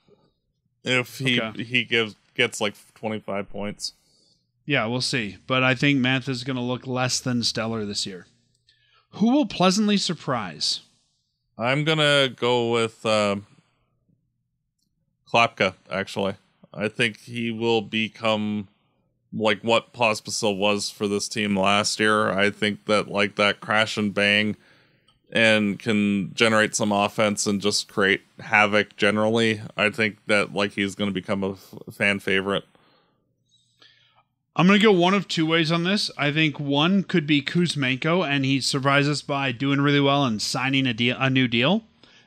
If he Okay. he gives gets like twenty five points. yeah, we'll see. But I think Mantha's going to look less than stellar this year. Who will pleasantly surprise? I'm gonna go with um Klapka, actually. I think he will become like what Pospisil was for this team last year. I think that like that crash and bang and can generate some offense and just create havoc generally. I think that like he's to become a f- fan favorite. I'm going to go one of two ways on this. I think one could be Kuzmenko, and he surprises us by doing really well and signing a deal, a new deal.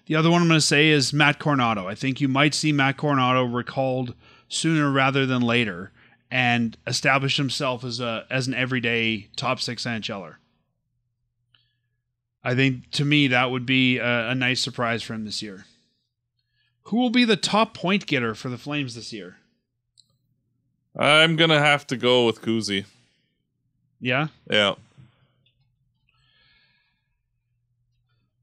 The other one I'm going to say is Matt Coronato. I think you might see Matt Coronato recalled sooner rather than later and establish himself as a as an everyday top six NHLer. I think to me that would be a, a nice surprise for him this year. Who will be the top point getter for the Flames this year? I'm going to have to go with Kuzi. Yeah, Yeah.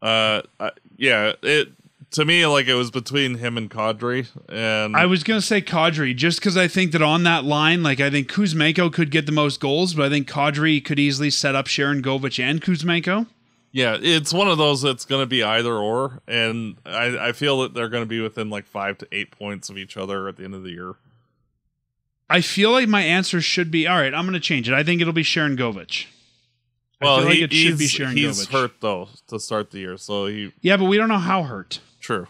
Uh, I, yeah. It to me like it was between him and Kadri, and I was gonna say Kadri just because I think that on that line, like I think Kuzmenko could get the most goals, but I think Kadri could easily set up Sharangovich and Kuzmenko. yeah, it's one of those that's going to be either or, and I I feel that they're going to be within like five to eight points of each other at the end of the year. I feel like my answer should be all right. I'm gonna change it. I think it'll be Sharangovich. I Well, like he, it should be he's, Sharon he's Govich. hurt though to start the year, so he Yeah, but we don't know how hurt. true.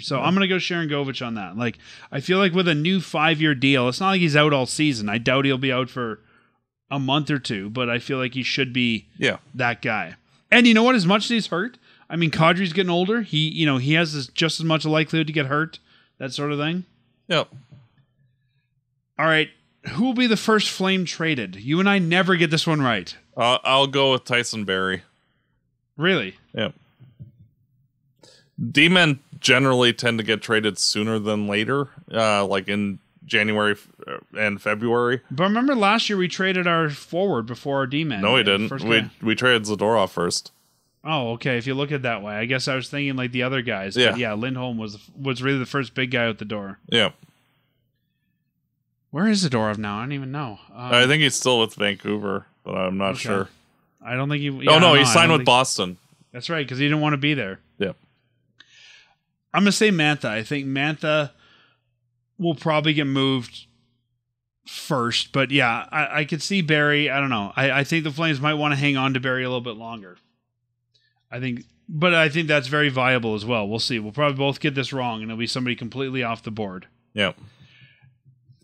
So I'm gonna go Sharangovich on that. Like I feel like with a new five year deal, it's not like he's out all season. I doubt he'll be out for a month or two, but I feel like he should be Yeah, that guy. And you know what? As much as he's hurt, I mean, Kadri's getting older. He, you know, he has this, just as much a likelihood to get hurt, that sort of thing. yeah. All right, who will be the first flame traded? You and I never get this one right. Uh, I'll go with Tyson Barrie. Really? Yeah. D-men generally tend to get traded sooner than later, uh, like in January uh, and February. But remember last year we traded our forward before our D man. No, we didn't. First we guy. we traded Zadorov first. Oh, okay. If you look at it that way, I guess I was thinking like the other guys. Yeah. But yeah, Lindholm was was really the first big guy out the door. Yeah, Where is Zadorov now? I don't even know. Um, I think he's still with Vancouver, but I'm not Okay. sure. I don't think he. oh no, he signed with think- Boston. That's right, because he didn't want to be there. Yeah, I'm gonna say Mantha. I think Mantha will probably get moved first, but yeah, I, I could see Barrie. I don't know. I, I think the Flames might want to hang on to Barrie a little bit longer. I think, but I think that's very viable as well. We'll see. We'll probably both get this wrong, and it'll be somebody completely off the board. yeah.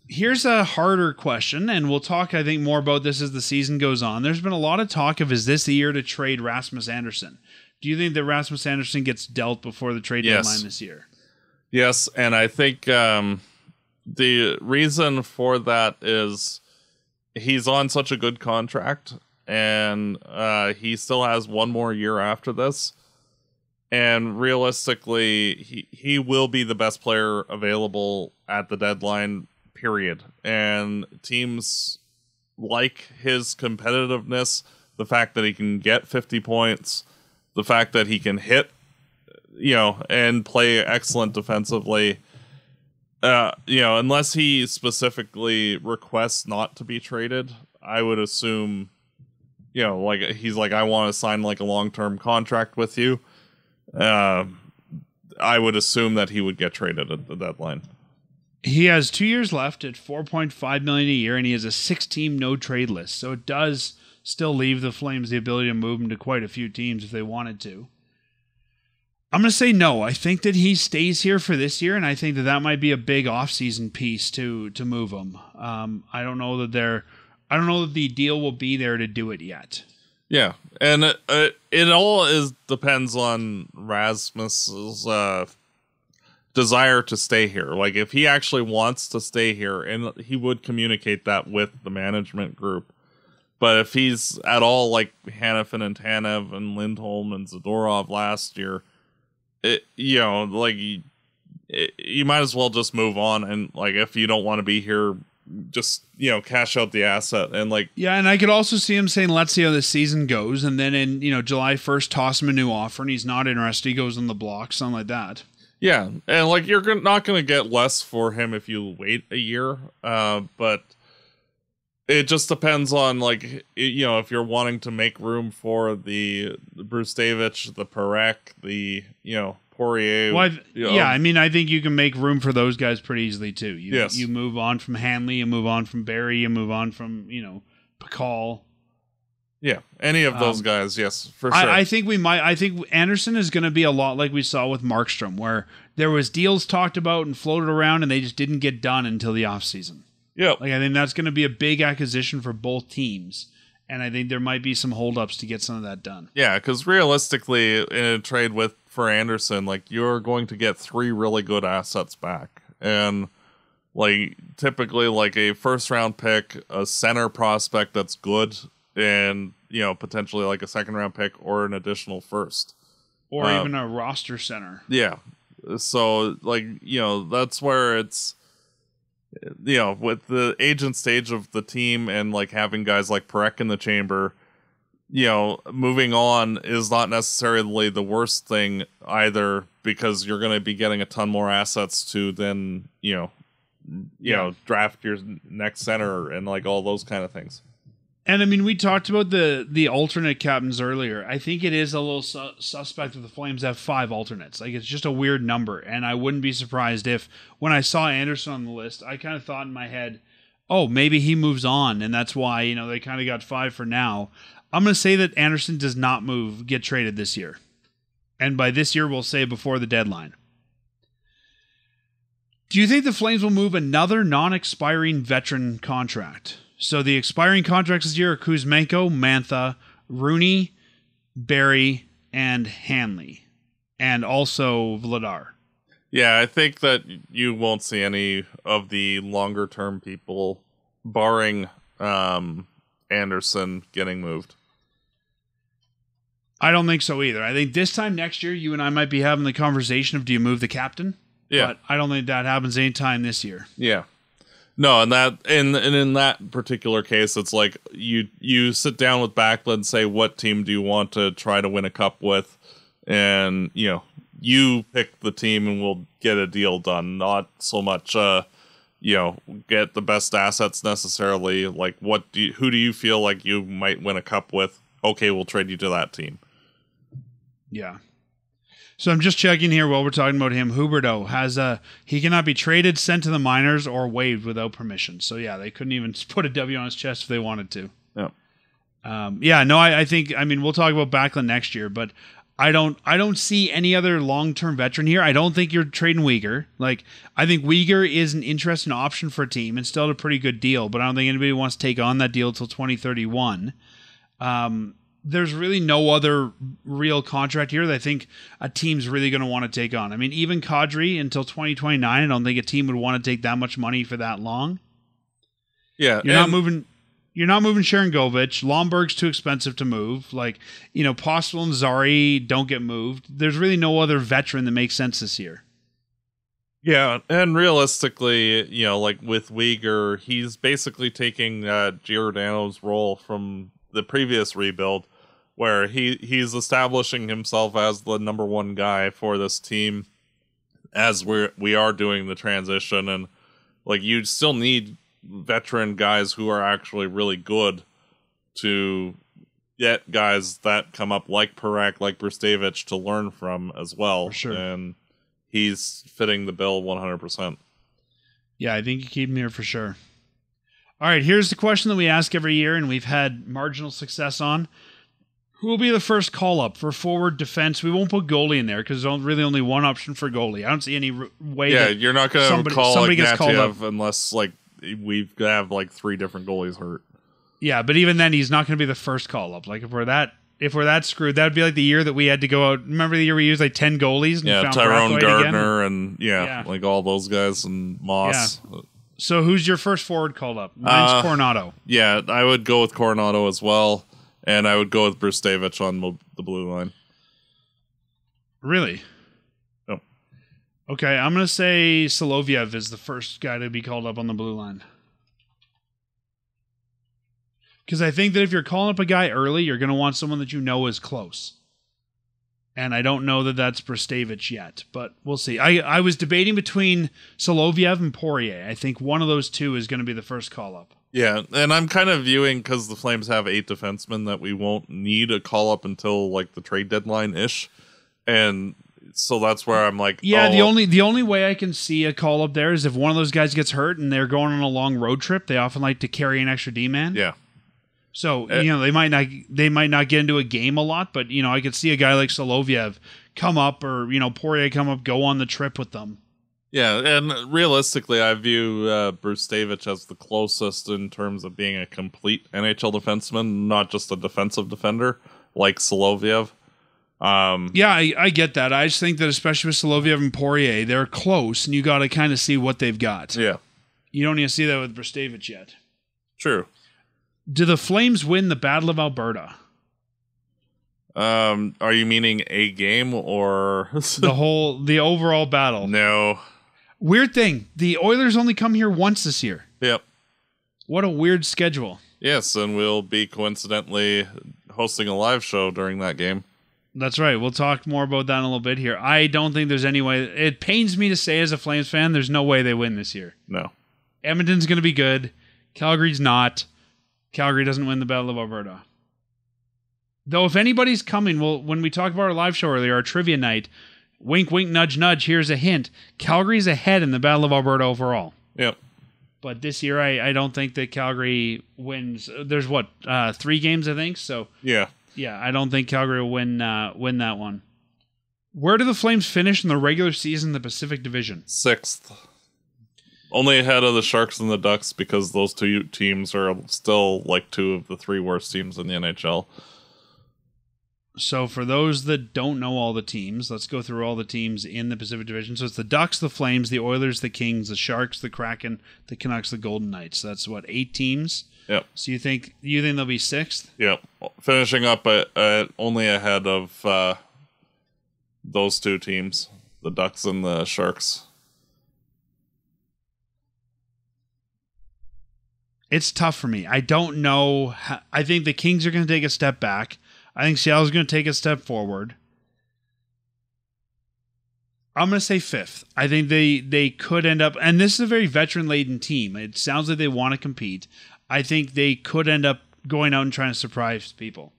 Here's a harder question, and we'll talk, I think, more about this as the season goes on. There's been a lot of talk of is this the year to trade Rasmus Andersson? Do you think that Rasmus Andersson gets dealt before the trade Yes. deadline this year? Yes, and I think um, the reason for that is he's on such a good contract, and uh, he still has one more year after this. And realistically, he he will be the best player available at the deadline. Period. And teams like his competitiveness, the fact that he can get 50 points, the fact that he can hit you know, and play excellent defensively. Uh, you know, unless he specifically requests not to be traded, I would assume, you know, like he's like, I want to sign like a long term contract with you. Um, I would assume that he would get traded at the deadline. He has two years left at 4.5 million a year, and he has a six-team no-trade list. So it does still leave the Flames the ability to move him to quite a few teams if they wanted to. I'm going to say no. I think that he stays here for this year, and I think that that might be a big offseason piece to to move him. Um, I don't know that they're, I don't know that the deal will be there to do it yet. Yeah, and it, it, it all is depends on Rasmus's uh, desire to stay here. Like if he actually wants to stay here, and he would communicate that with the management group. But if he's at all like Hanifin and Tanev and Lindholm and Zadorov last year, it, you know, like you, it, you might as well just move on. And like if you don't want to be here, just you know cash out the asset and like Yeah, and I could also see him saying, "Let's see how this season goes," and then in you know July first, toss him a new offer, and he's not interested. He goes on the block, something like that. Yeah, and like you're not going to get less for him if you wait a year, uh, but it just depends on like you know if you're wanting to make room for the, the Brzustewicz, the Parekh, the you know Poirier. Well, I've- you know, yeah, I mean, I think you can make room for those guys pretty easily too. You, Yes. you move on from Hanley, you move on from Barrie, you move on from you know Pachal. Yeah, any of those Um, guys, yes, for sure. I, I think we might. I think Andersson is going to be a lot like we saw with Markstrom, where there was deals talked about and floated around, and they just didn't get done until the offseason. yeah, Like I think that's going to be a big acquisition for both teams, and I think there might be some holdups to get some of that done. Yeah, because realistically, in a trade with for Andersson, like you're going to get three really good assets back, and like typically, like a first round pick, a center prospect that's good, and you know potentially like a second round pick or an additional first. Or Uh, even a roster center. Yeah, so like you know that's where it's you know with the agent stage of the team and like having guys like Parekh in the chamber you know moving on is not necessarily the worst thing either because you're going to be getting a ton more assets to then you know you Yeah. know draft your next center and like all those kind of things And I mean, we talked about the the alternate captains earlier. I think it is a little su- suspect that the Flames have five alternates. Like it's just a weird number, and I wouldn't be surprised if when I saw Andersson on the list, I kind of thought in my head, "Oh, maybe he moves on," and that's why you know they kind of got five for now. I'm going to say that Andersson does not move, get traded this year, and by this year we'll say before the deadline. Do you think the Flames will move another non-expiring veteran contract? So the expiring contracts this year are Kuzmenko, Mantha, Rooney, Barrie, and Hanley, and also Vladar. yeah i think that you won't see any of the longer term people barring um andersson getting moved I don't think so either. I think this time next year, you and I might be having the conversation of do you move the captain? yeah But I don't think that happens anytime this year. Yeah. No, and that and and in that particular case, it's like you you sit down with Backlund and say what team do you want to try to win a cup with, and you know you pick the team and we'll get a deal done. Not so much, uh, you know, get the best assets necessarily. Like what do you, who do you feel like you might win a cup with? Okay, we'll trade you to that team. Yeah. So I'm just checking here while we're talking about him. Huberdeau has a he cannot be traded, sent to the minors, or waived without permission. So yeah, they couldn't even put a W on his chest if they wanted to. Yeah. Um, yeah, no, I, I think I mean we'll talk about Backlund next year, but I don't I don't see any other long term veteran here. I don't think you're trading Weegar. Like I think Weegar is an interesting option for a team and still a pretty good deal, but I don't think anybody wants to take on that deal until 2031. Um, there's really no other real contract here that I think a team's really going to want to take on. I mean, even Kadri until 2029, I don't think a team would want to take that much money for that long. Yeah, You're not moving. You're not moving Sharangovich. Lomberg's too expensive to move. Like, you know, Pospisil and Zary don't get moved. There's really no other veteran that makes sense this year. Yeah, and realistically, you know, like with Weegar, he's basically taking uh, Giordano's role from the previous rebuild, where he he's establishing himself as the number one guy for this team, as we're we are doing the transition, and like you still need veteran guys who are actually really good to get guys that come up like Parekh, like Brzustewicz to learn from as well. For sure. And he's fitting the bill 100%. Yeah, I think you keep him here for sure. All right, here's the question that we ask every year, and we've had marginal success on. Who will be the first call up for forward defense? We won't put goalie in there because there's really only one option for goalie. I don't see any r- way. Yeah, that you're not going to call somebody like gets called up unless like we have like three different goalies hurt. Yeah, but even then, he's not going to be the first call up. Like if we're that, if we're that screwed, that'd be like the year that we had to go out. Remember the year we used like ten goalies? And Yeah, found Tyrone Brathwaite again? Gardner and yeah, Yeah. like all those guys and Moss. So who's your first forward called up? Mine's Uh, Coronato. Yeah, I would go with Coronato as well, and I would go with Brzustewicz on mo- the blue line. Really? Yep. Okay, I'm gonna say Soloviev is the first guy to be called up on the blue line. Because I think that if you're calling up a guy early, you're gonna want someone that you know is close. And I don't know that that's Brzustewicz yet, but we'll see. I, I was debating between Soloviev and Poirier. I think one of those two is going to be the first call up. Yeah, and I'm kind of viewing because the Flames have eight defensemen that we won't need a call up until like the trade deadline ish, and so that's where I'm like, Yeah, oh, the only the only way I can see a call up there is if one of those guys gets hurt and they're going on a long road trip. They often like to carry an extra D man. yeah, So Uh, you know they might not they might not get into a game a lot, but you know I could see a guy like Soloviev come up or you know Poirier come up, go on the trip with them. Yeah, and realistically, I view uh, Brzustewicz as the closest in terms of being a complete NHL defenseman, not just a defensive defender like Soloviev. Um, Yeah, I, I get that. I just think that especially with Soloviev and Poirier, they're close, and you got to kind of see what they've got. yeah, You don't even see that with Brzustewicz yet. true. Do the Flames win the Battle of Alberta? Um, are you meaning a game or The whole, the overall battle. no? Weird thing. The Oilers only come here once this year. Yep. What a weird schedule. Yes, and we'll be coincidentally hosting a live show during that game. That's right. We'll talk more about that in a little bit here. I don't think there's any way. It pains me to say as a Flames fan, there's no way they win this year. No. Edmonton's going to be good. Calgary's not. Calgary doesn't win the Battle of Alberta. Though, if anybody's coming, well, when we talked about our live show earlier, our trivia night, wink, wink, nudge, nudge, here's a hint. Calgary's ahead in the Battle of Alberta overall. Yep. But this year, I, I don't think that Calgary wins. There's what, uh, three games, I think? So, Yeah. yeah, I don't think Calgary will win, uh, win that one. Where do the Flames finish in the regular season in the Pacific Division? Sixth. Only ahead of the Sharks and the Ducks because those two teams are still like two of the three worst teams in the NHL. So for those that don't know all the teams, let's go through all the teams in the Pacific Division. So it's the Ducks, the Flames, the Oilers, the Kings, the Sharks, the Kraken, the Canucks, the Golden Knights. So that's what eight teams. Yep. So you think you think they'll be sixth? Yep. Finishing up at, at only ahead of uh, those two teams, the Ducks and the Sharks. It's tough for me. I don't know. How, I think the Kings are going to take a step back. I think Seattle's going to take a step forward. I'm going to say fifth. I think they they could end up, and this is a very veteran laden team. It sounds like they want to compete. I think they could end up going out and trying to surprise people.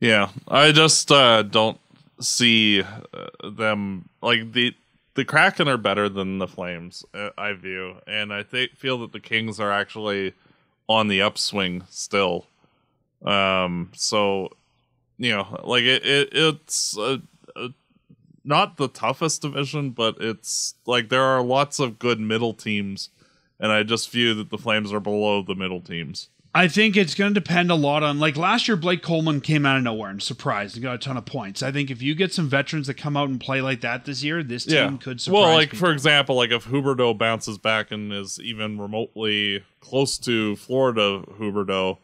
Yeah, I just uh, don't see uh, them like the the Kraken are better than the Flames. Uh, I view, and I think feel that the Kings are actually on the upswing still. Um, so you know, like it, it it's uh, uh, not the toughest division, but it's like there are lots of good middle teams, and I just view that the Flames are below the middle teams. I think it's going to depend a lot on like last year. Blake Coleman came out of nowhere and surprised and got a ton of points. I think if you get some veterans that come out and play like that this year, this team could surprise. Well, like people. for example, like if Huberdeau bounces back and is even remotely close to Florida Huberdeau, Yeah,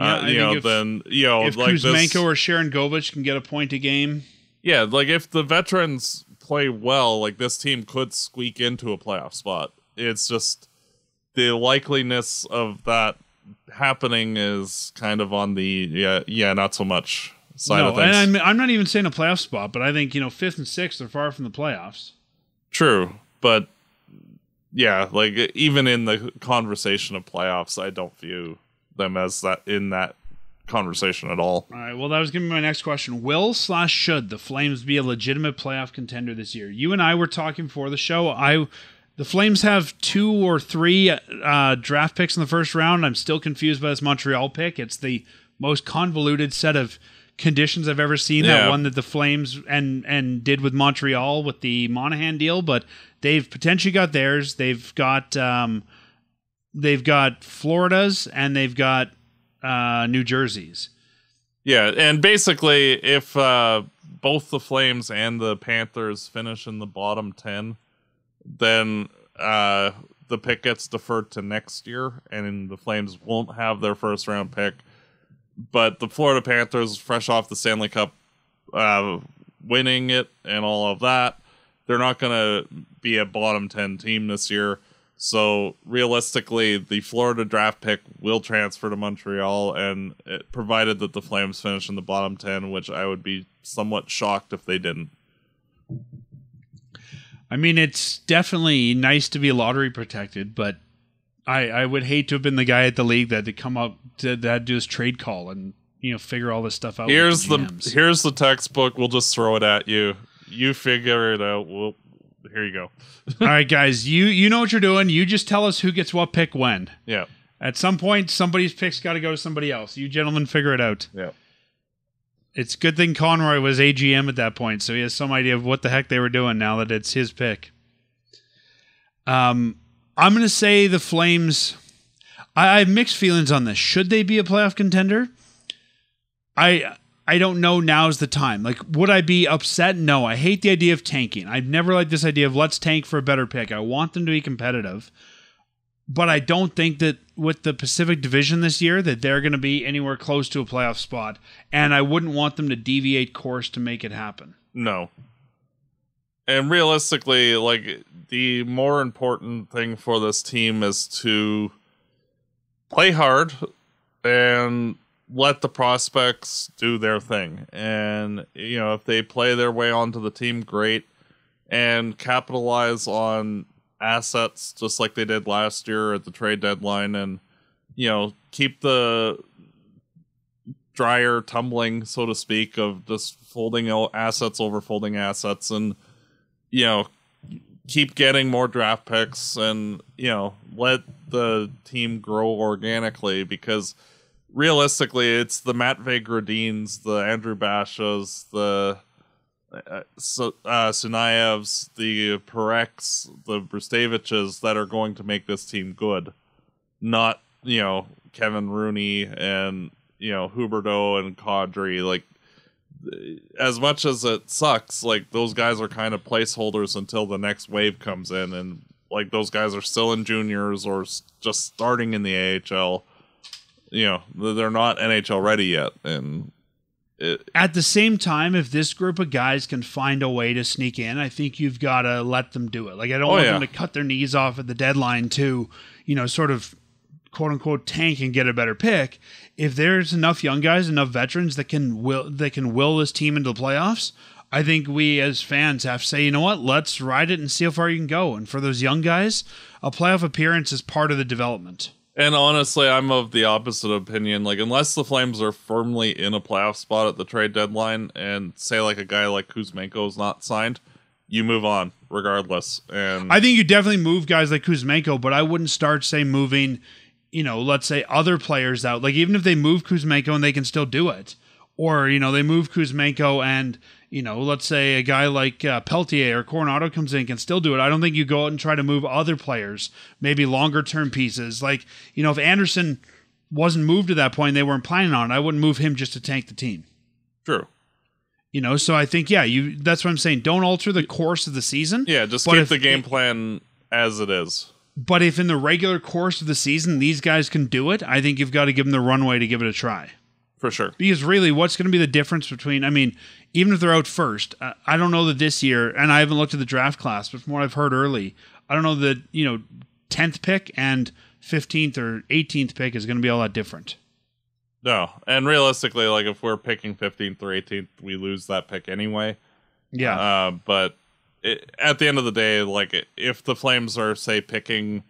uh, you know, if- then you know, if like Kuzmenko this, or Sharangovich can get a point a game, yeah, like if the veterans play well, like this team could squeak into a playoff spot. It's just the likeliness of that happening is kind of on the yeah, yeah, not so much side no, of things. and I'm, I'm not even saying a playoff spot, but I think you know fifth and sixth are far from the playoffs. True, but yeah, like even in the conversation of playoffs, I don't view them as that in that conversation at all. All right. Well, that was going to be my next question. Will slash should the Flames be a legitimate playoff contender this year? You and I were talking before the show. I, the Flames have two or three uh, draft picks in the first round. I'm still confused by this Montreal pick. It's the most convoluted set of conditions I've ever seen. That one that the Flames and and did with Montreal with the Monahan deal, but they've potentially got theirs. They've got um, they've got Florida's and they've got uh, New Jersey's. Yeah, and basically, if uh, both the Flames and the Panthers finish in the bottom ten, then uh, the pick gets deferred to next year, and the Flames won't have their first round pick. But the Florida Panthers, fresh off the Stanley Cup, uh, winning it and all of that, they're not going to be a bottom ten team this year. So realistically, the Florida draft pick will transfer to Montreal, and it, provided that the Flames finish in the bottom ten, which I would be somewhat shocked if they didn't. I mean, it's definitely nice to be lottery protected, but I, I would hate to have been the guy at the league that to come up to that do his trade call and you know figure all this stuff out. Here's the GMs. here's the textbook. We'll just throw it at you. You figure it out. We'll here you go. all right, guys. You you know what you're doing. You just tell us who gets what pick when. Yeah, At some point, somebody's pick's got to go to somebody else. You gentlemen figure it out. yeah. It's good thing Conroy was AGM at that point, so he has some idea of what the heck they were doing now that it's his pick. Um, I'm going to say the Flames. I, I have mixed feelings on this. Should they be a playoff contender? I I don't know. Now's the time. Like, would I be upset? No. I hate the idea of tanking. I've never liked this idea of let's tank for a better pick. I want them to be competitive, but I don't think that with the Pacific Division this year that they're going to be anywhere close to a playoff spot, and I wouldn't want them to deviate course to make it happen. No. And realistically, like the more important thing for this team is to play hard and let the prospects do their thing. And you know, if they play their way onto the team, great. And capitalize on assets just like they did last year at the trade deadline and you know, keep the dryer tumbling, so to speak, of just folding assets over folding assets, and you know, keep getting more draft picks, and you know, let the team grow organically because realistically, it's the Matvei Gridins, the Andrew Bashas, the uh, uh, Sunievs, the Parekhs, the Brzustewiczes that are going to make this team good, not you know Kevin Rooney and you know Huberdeau and Kadri. Like as much as it sucks, like those guys are kind of placeholders until the next wave comes in, and like those guys are still in juniors or just starting in the AHL. You know they're not NHL ready yet, and it, At the same time, if this group of guys can find a way to sneak in, I think you've got to let them do it. Like I don't Oh, want yeah. them to cut their knees off at the deadline to, you know, sort of quote unquote tank and get a better pick. If there's enough young guys, enough veterans that can will that can will this team into the playoffs, I think we as fans have to say, you know what, let's ride it and see how far you can go. And for those young guys, a playoff appearance is part of the development. And honestly, I'm of the opposite opinion. Like, unless the Flames are firmly in a playoff spot at the trade deadline, and say like a guy like Kuzmenko is not signed, you move on regardless. And I think you definitely move guys like Kuzmenko, but I wouldn't start say moving, you know, let's say other players out. Like even if they move Kuzmenko and they can still do it, or you know they move Kuzmenko and you know let's say a guy like uh, Pelletier or Coronato comes in can still do it. I don't think you go out and try to move other players, maybe longer term pieces. Like you know if Andersson wasn't moved to that point, they weren't planning on it. I wouldn't move him just to tank the team. true. You know, so I think yeah, you. That's what I'm saying. Don't alter the course of the season. Yeah, just keep if- the game plan as it is. But if in the regular course of the season these guys can do it, I think you've got to give them the runway to give it a try. For sure. Because really, what's going to be the difference between? I mean, even if they're out first, I don't know that this year, and I haven't looked at the draft class, but from what I've heard early, I don't know that you know, tenth pick and fifteenth or eighteenth pick is going to be all that different. No. And realistically, like if we're picking 15th or 18th, we lose that pick anyway. Yeah, Uh, but it, at the end of the day, like if the Flames are say picking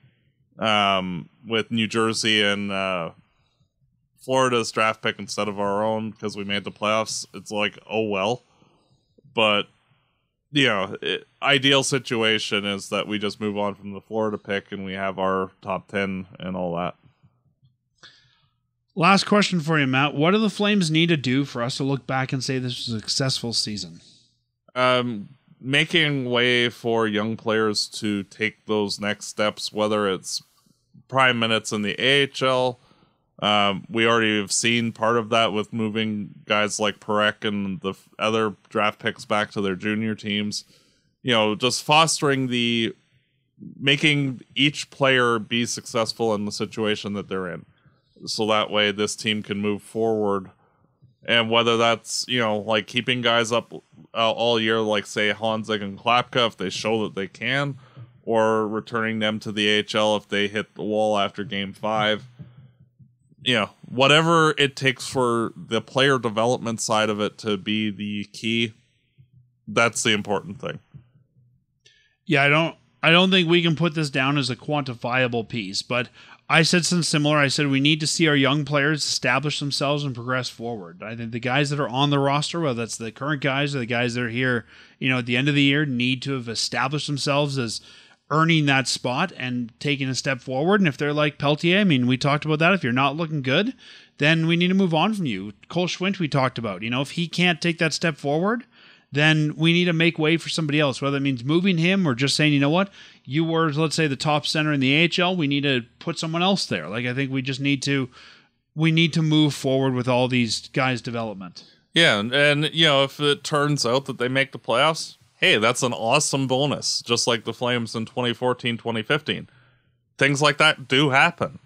um, with New Jersey and uh, Florida's draft pick instead of our own because we made the playoffs, it's like, oh well. But you know, it, ideal situation is that we just move on from the Florida pick and we have our top 10 and all that. Last question for you, Matt. What do the Flames need to do for us to look back and say this was a successful season? Um, making way for young players to take those next steps, whether it's prime minutes in the AHL. Um, we already have seen part of that with moving guys like Parekh and the other draft picks back to their junior teams. You know, just fostering the making each player be successful in the situation that they're in. So that way this team can move forward. And whether that's, you know, like keeping guys up uh, all year, like say Honzek and Klapka, if they show that they can, or returning them to the AHL if they hit the wall after game five. You know, whatever it takes for the player development side of it to be the key, that's the important thing. Yeah, I don't I don't think we can put this down as a quantifiable piece, but I said something similar. I said we need to see our young players establish themselves and progress forward. I think the guys that are on the roster, whether that's the current guys or the guys that are here, you know, at the end of the year, need to have established themselves as earning that spot and taking a step forward. And if they're like Pelletier, I mean, we talked about that. If you're not looking good, then we need to move on from you. Cole Schwindt, we talked about. You know, if he can't take that step forward, then we need to make way for somebody else, whether it means moving him or just saying, you know what, you were, let's say, the top center in the AHL. We need to put someone else there. Like, I think we just need to, we need to move forward with all these guys' development. Yeah, and, and you know, if it turns out that they make the playoffs, hey, that's an awesome bonus, just like the Flames in 2014, 2015. Things like that do happen.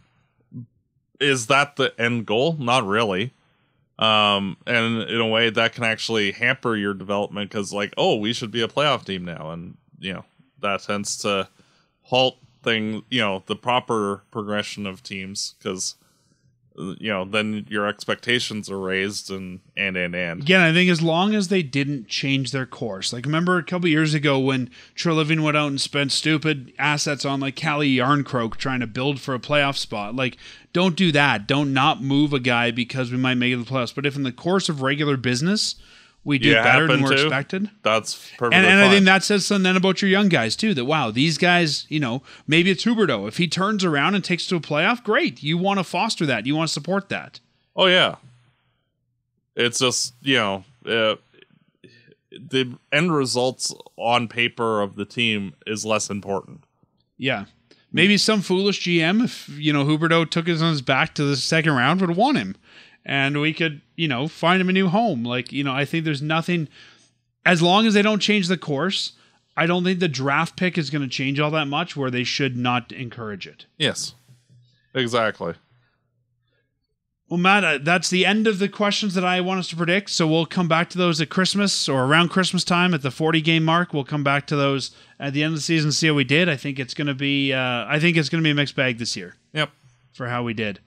Is that the end goal? Not really. Um, and in a way, that can actually hamper your development because, like, oh, we should be a playoff team now, and you know that tends to halt thing, you know, the proper progression of teams because you know, then your expectations are raised and and and and. Again, I think as long as they didn't change their course, like remember a couple years ago when Treliving went out and spent stupid assets on like Calle Jarnkrok trying to build for a playoff spot. Like, don't do that. Don't not move a guy because we might make it the playoffs. But if in the course of regular business we do You better than we're to, expected, That's perfectly and, and I think that says something then about your young guys too. That wow, these guys, you know, maybe it's Huberdeau. If he turns around and takes to a playoff, great. You want to foster that. You want to support that. Oh yeah. It's just you know uh, the end results on paper of the team is less important. Yeah. Maybe some foolish GM, if you know Huberdeau took us on his back to the second round, would have won him, and we could, you know, find him a new home. Like, you know, I think there's nothing. As long as they don't change the course, I don't think the draft pick is going to change all that much. Where they should not encourage it. Yes. Exactly. Well, Matt, uh, that's the end of the questions that I want us to predict. So we'll come back to those at Christmas or around Christmas time at the 40 game mark. We'll come back to those at the end of the season, and see how we did. I think it's going to be, uh, I think it's going to be a mixed bag this year Yep. for how we did.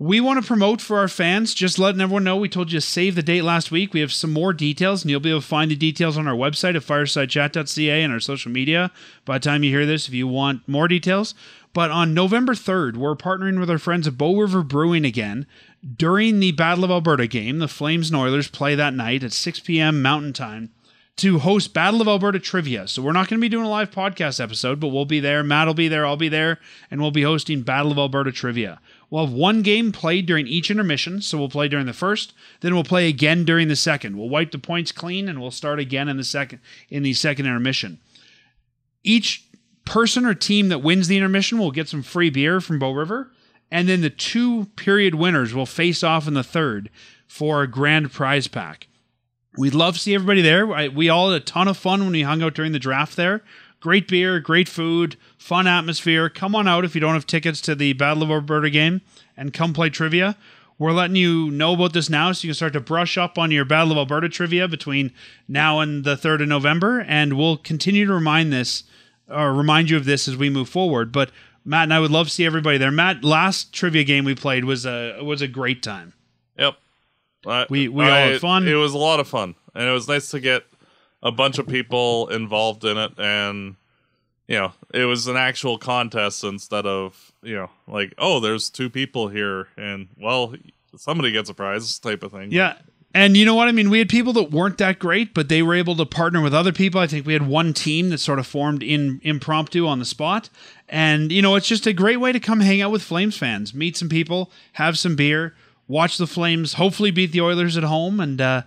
We want to promote for our fans, just letting everyone know we told you to save the date last week. We have some more details, and you'll be able to find the details on our website at firesidechat.ca and our social media by the time you hear this if you want more details. But on November 3rd, we're partnering with our friends at Bow River Brewing again. During the Battle of Alberta game, the Flames and Oilers play that night at 6 p.m. Mountain Time to host Battle of Alberta trivia. So we're not going to be doing a live podcast episode, but we'll be there. Matt will be there. I'll be there, and we'll be hosting Battle of Alberta trivia. We'll have one game played during each intermission. So we'll play during the first, then we'll play again during the second. We'll wipe the points clean, and we'll start again in the second in the second intermission. Each person or team that wins the intermission will get some free beer from Bow River, and then the two period winners will face off in the third for a grand prize pack. We'd love to see everybody there. We all had a ton of fun when we hung out during the draft there. Great beer, great food, fun atmosphere. Come on out if you don't have tickets to the Battle of Alberta game and come play trivia. We're letting you know about this now so you can start to brush up on your Battle of Alberta trivia between now and the 3rd of November. And we'll continue to remind this or remind you of this as we move forward. But Matt and I would love to see everybody there. Matt, last trivia game we played was a was a great time. Yep. I- We- we all I- had fun. It was a lot of fun, and it was nice to get a bunch of people involved in it, and you know, it was an actual contest instead of, you know, like, oh, there's two people here and well, somebody gets a prize type of thing. Yeah. And you know what I mean? We had people that weren't that great, but they were able to partner with other people. I think we had one team that sort of formed in impromptu on the spot. And you know, it's just a great way to come hang out with Flames fans, meet some people, have some beer, watch the Flames hopefully beat the Oilers at home and uh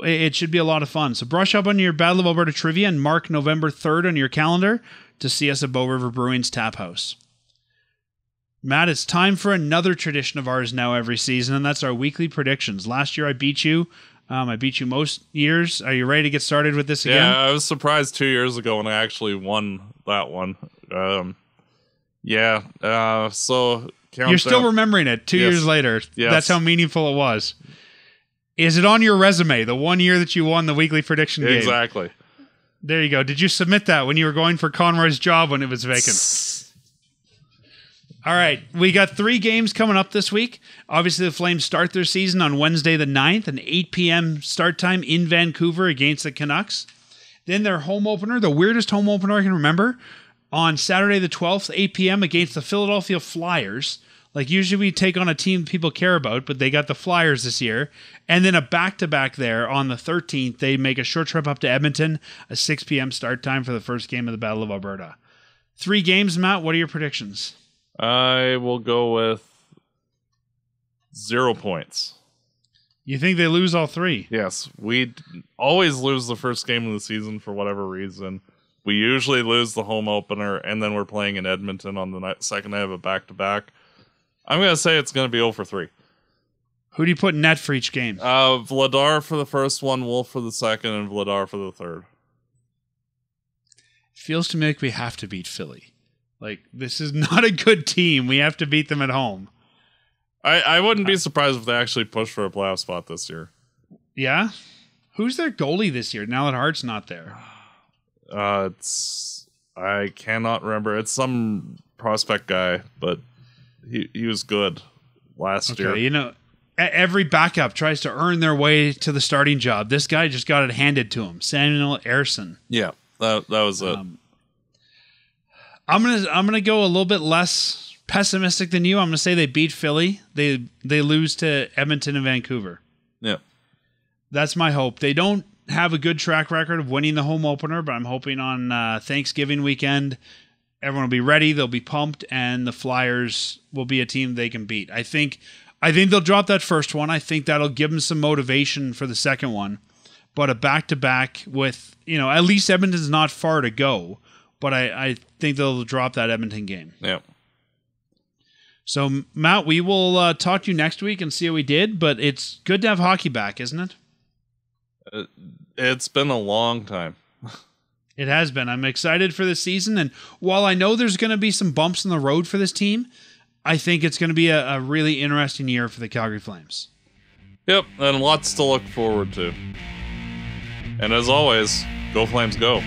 it should be a lot of fun. So brush up on your Battle of Alberta trivia and mark November 3rd on your calendar to see us at Bow River Brewing's Tap House. Matt, it's time for another tradition of ours now every season, and that's our weekly predictions. Last year I beat you. Um, I beat you most years. Are you ready to get started with this again? Yeah, I was surprised two years ago when I actually won that one. Um, yeah, uh, so you're still remembering it two Yes. years later. Yes. That's how meaningful it was. Is it on your resume? The one year that you won the weekly prediction game. exactly. There you go. Did you submit that when you were going for Conroy's job when it was vacant? All right, we got three games coming up this week. Obviously, the Flames start their season on Wednesday the 9th, an 8 p.m. start time in Vancouver against the Canucks. Then their home opener, the weirdest home opener I can remember, on Saturday the 12th, 8 p.m. against the Philadelphia Flyers. Like usually we take on a team people care about, but they got the Flyers this year. And then a back to back there on the 13th. They make a short trip up to Edmonton, a 6 p.m. start time for the first game of the Battle of Alberta. Three games, Matt. What are your predictions? I will go with zero points. You think they lose all three? Yes, we always lose the first game of the season for whatever reason. We usually lose the home opener, and then we're playing in Edmonton on the night, second night of a back to back. I'm gonna say it's gonna be 0 for three. Who do you put in net for each game? Uh, Vladar for the first one, Wolf for the second, and Vladar for the third. Feels to me like we have to beat Philly. Like this is not a good team. We have to beat them at home. I, I wouldn't be surprised if they actually push for a playoff spot this year. Yeah. Who's their goalie this year? Now that Hart's not there. Uh, it's I cannot remember. It's some prospect guy, but he he was good last Okay, year. you know, every backup tries to earn their way to the starting job. This guy just got it handed to him. Samuel Ersson. Yeah, that that was it. Um, I'm gonna I'm gonna go a little bit less pessimistic than you. I'm gonna say they beat Philly. They they lose to Edmonton and Vancouver. yeah, That's my hope. They don't have a good track record of winning the home opener, but I'm hoping on uh, Thanksgiving weekend, everyone will be ready. They'll be pumped, and the Flyers will be a team they can beat. I think. I think they'll drop that first one. I think that'll give them some motivation for the second one. But a back to back with you know at least Edmonton's not far to go. But I, I think they'll drop that Edmonton game. yeah. So Matt, we will uh, talk to you next week and see how we did. But it's good to have hockey back, isn't it? It's been a long time. It has been. I'm excited for this season. And while I know there's going to be some bumps in the road for this team, I think it's going to be a, a really interesting year for the Calgary Flames. Yep, and lots to look forward to. And as always, go Flames, go.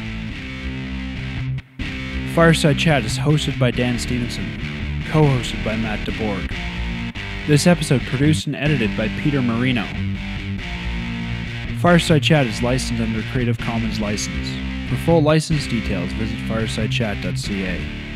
Fireside Chat is hosted by Dan Stevenson, co hosted by Matt DeBorg. This episode produced and edited by Peter Marino. Fireside Chat is licensed under Creative Commons license. For full license details, visit firesidechat.ca.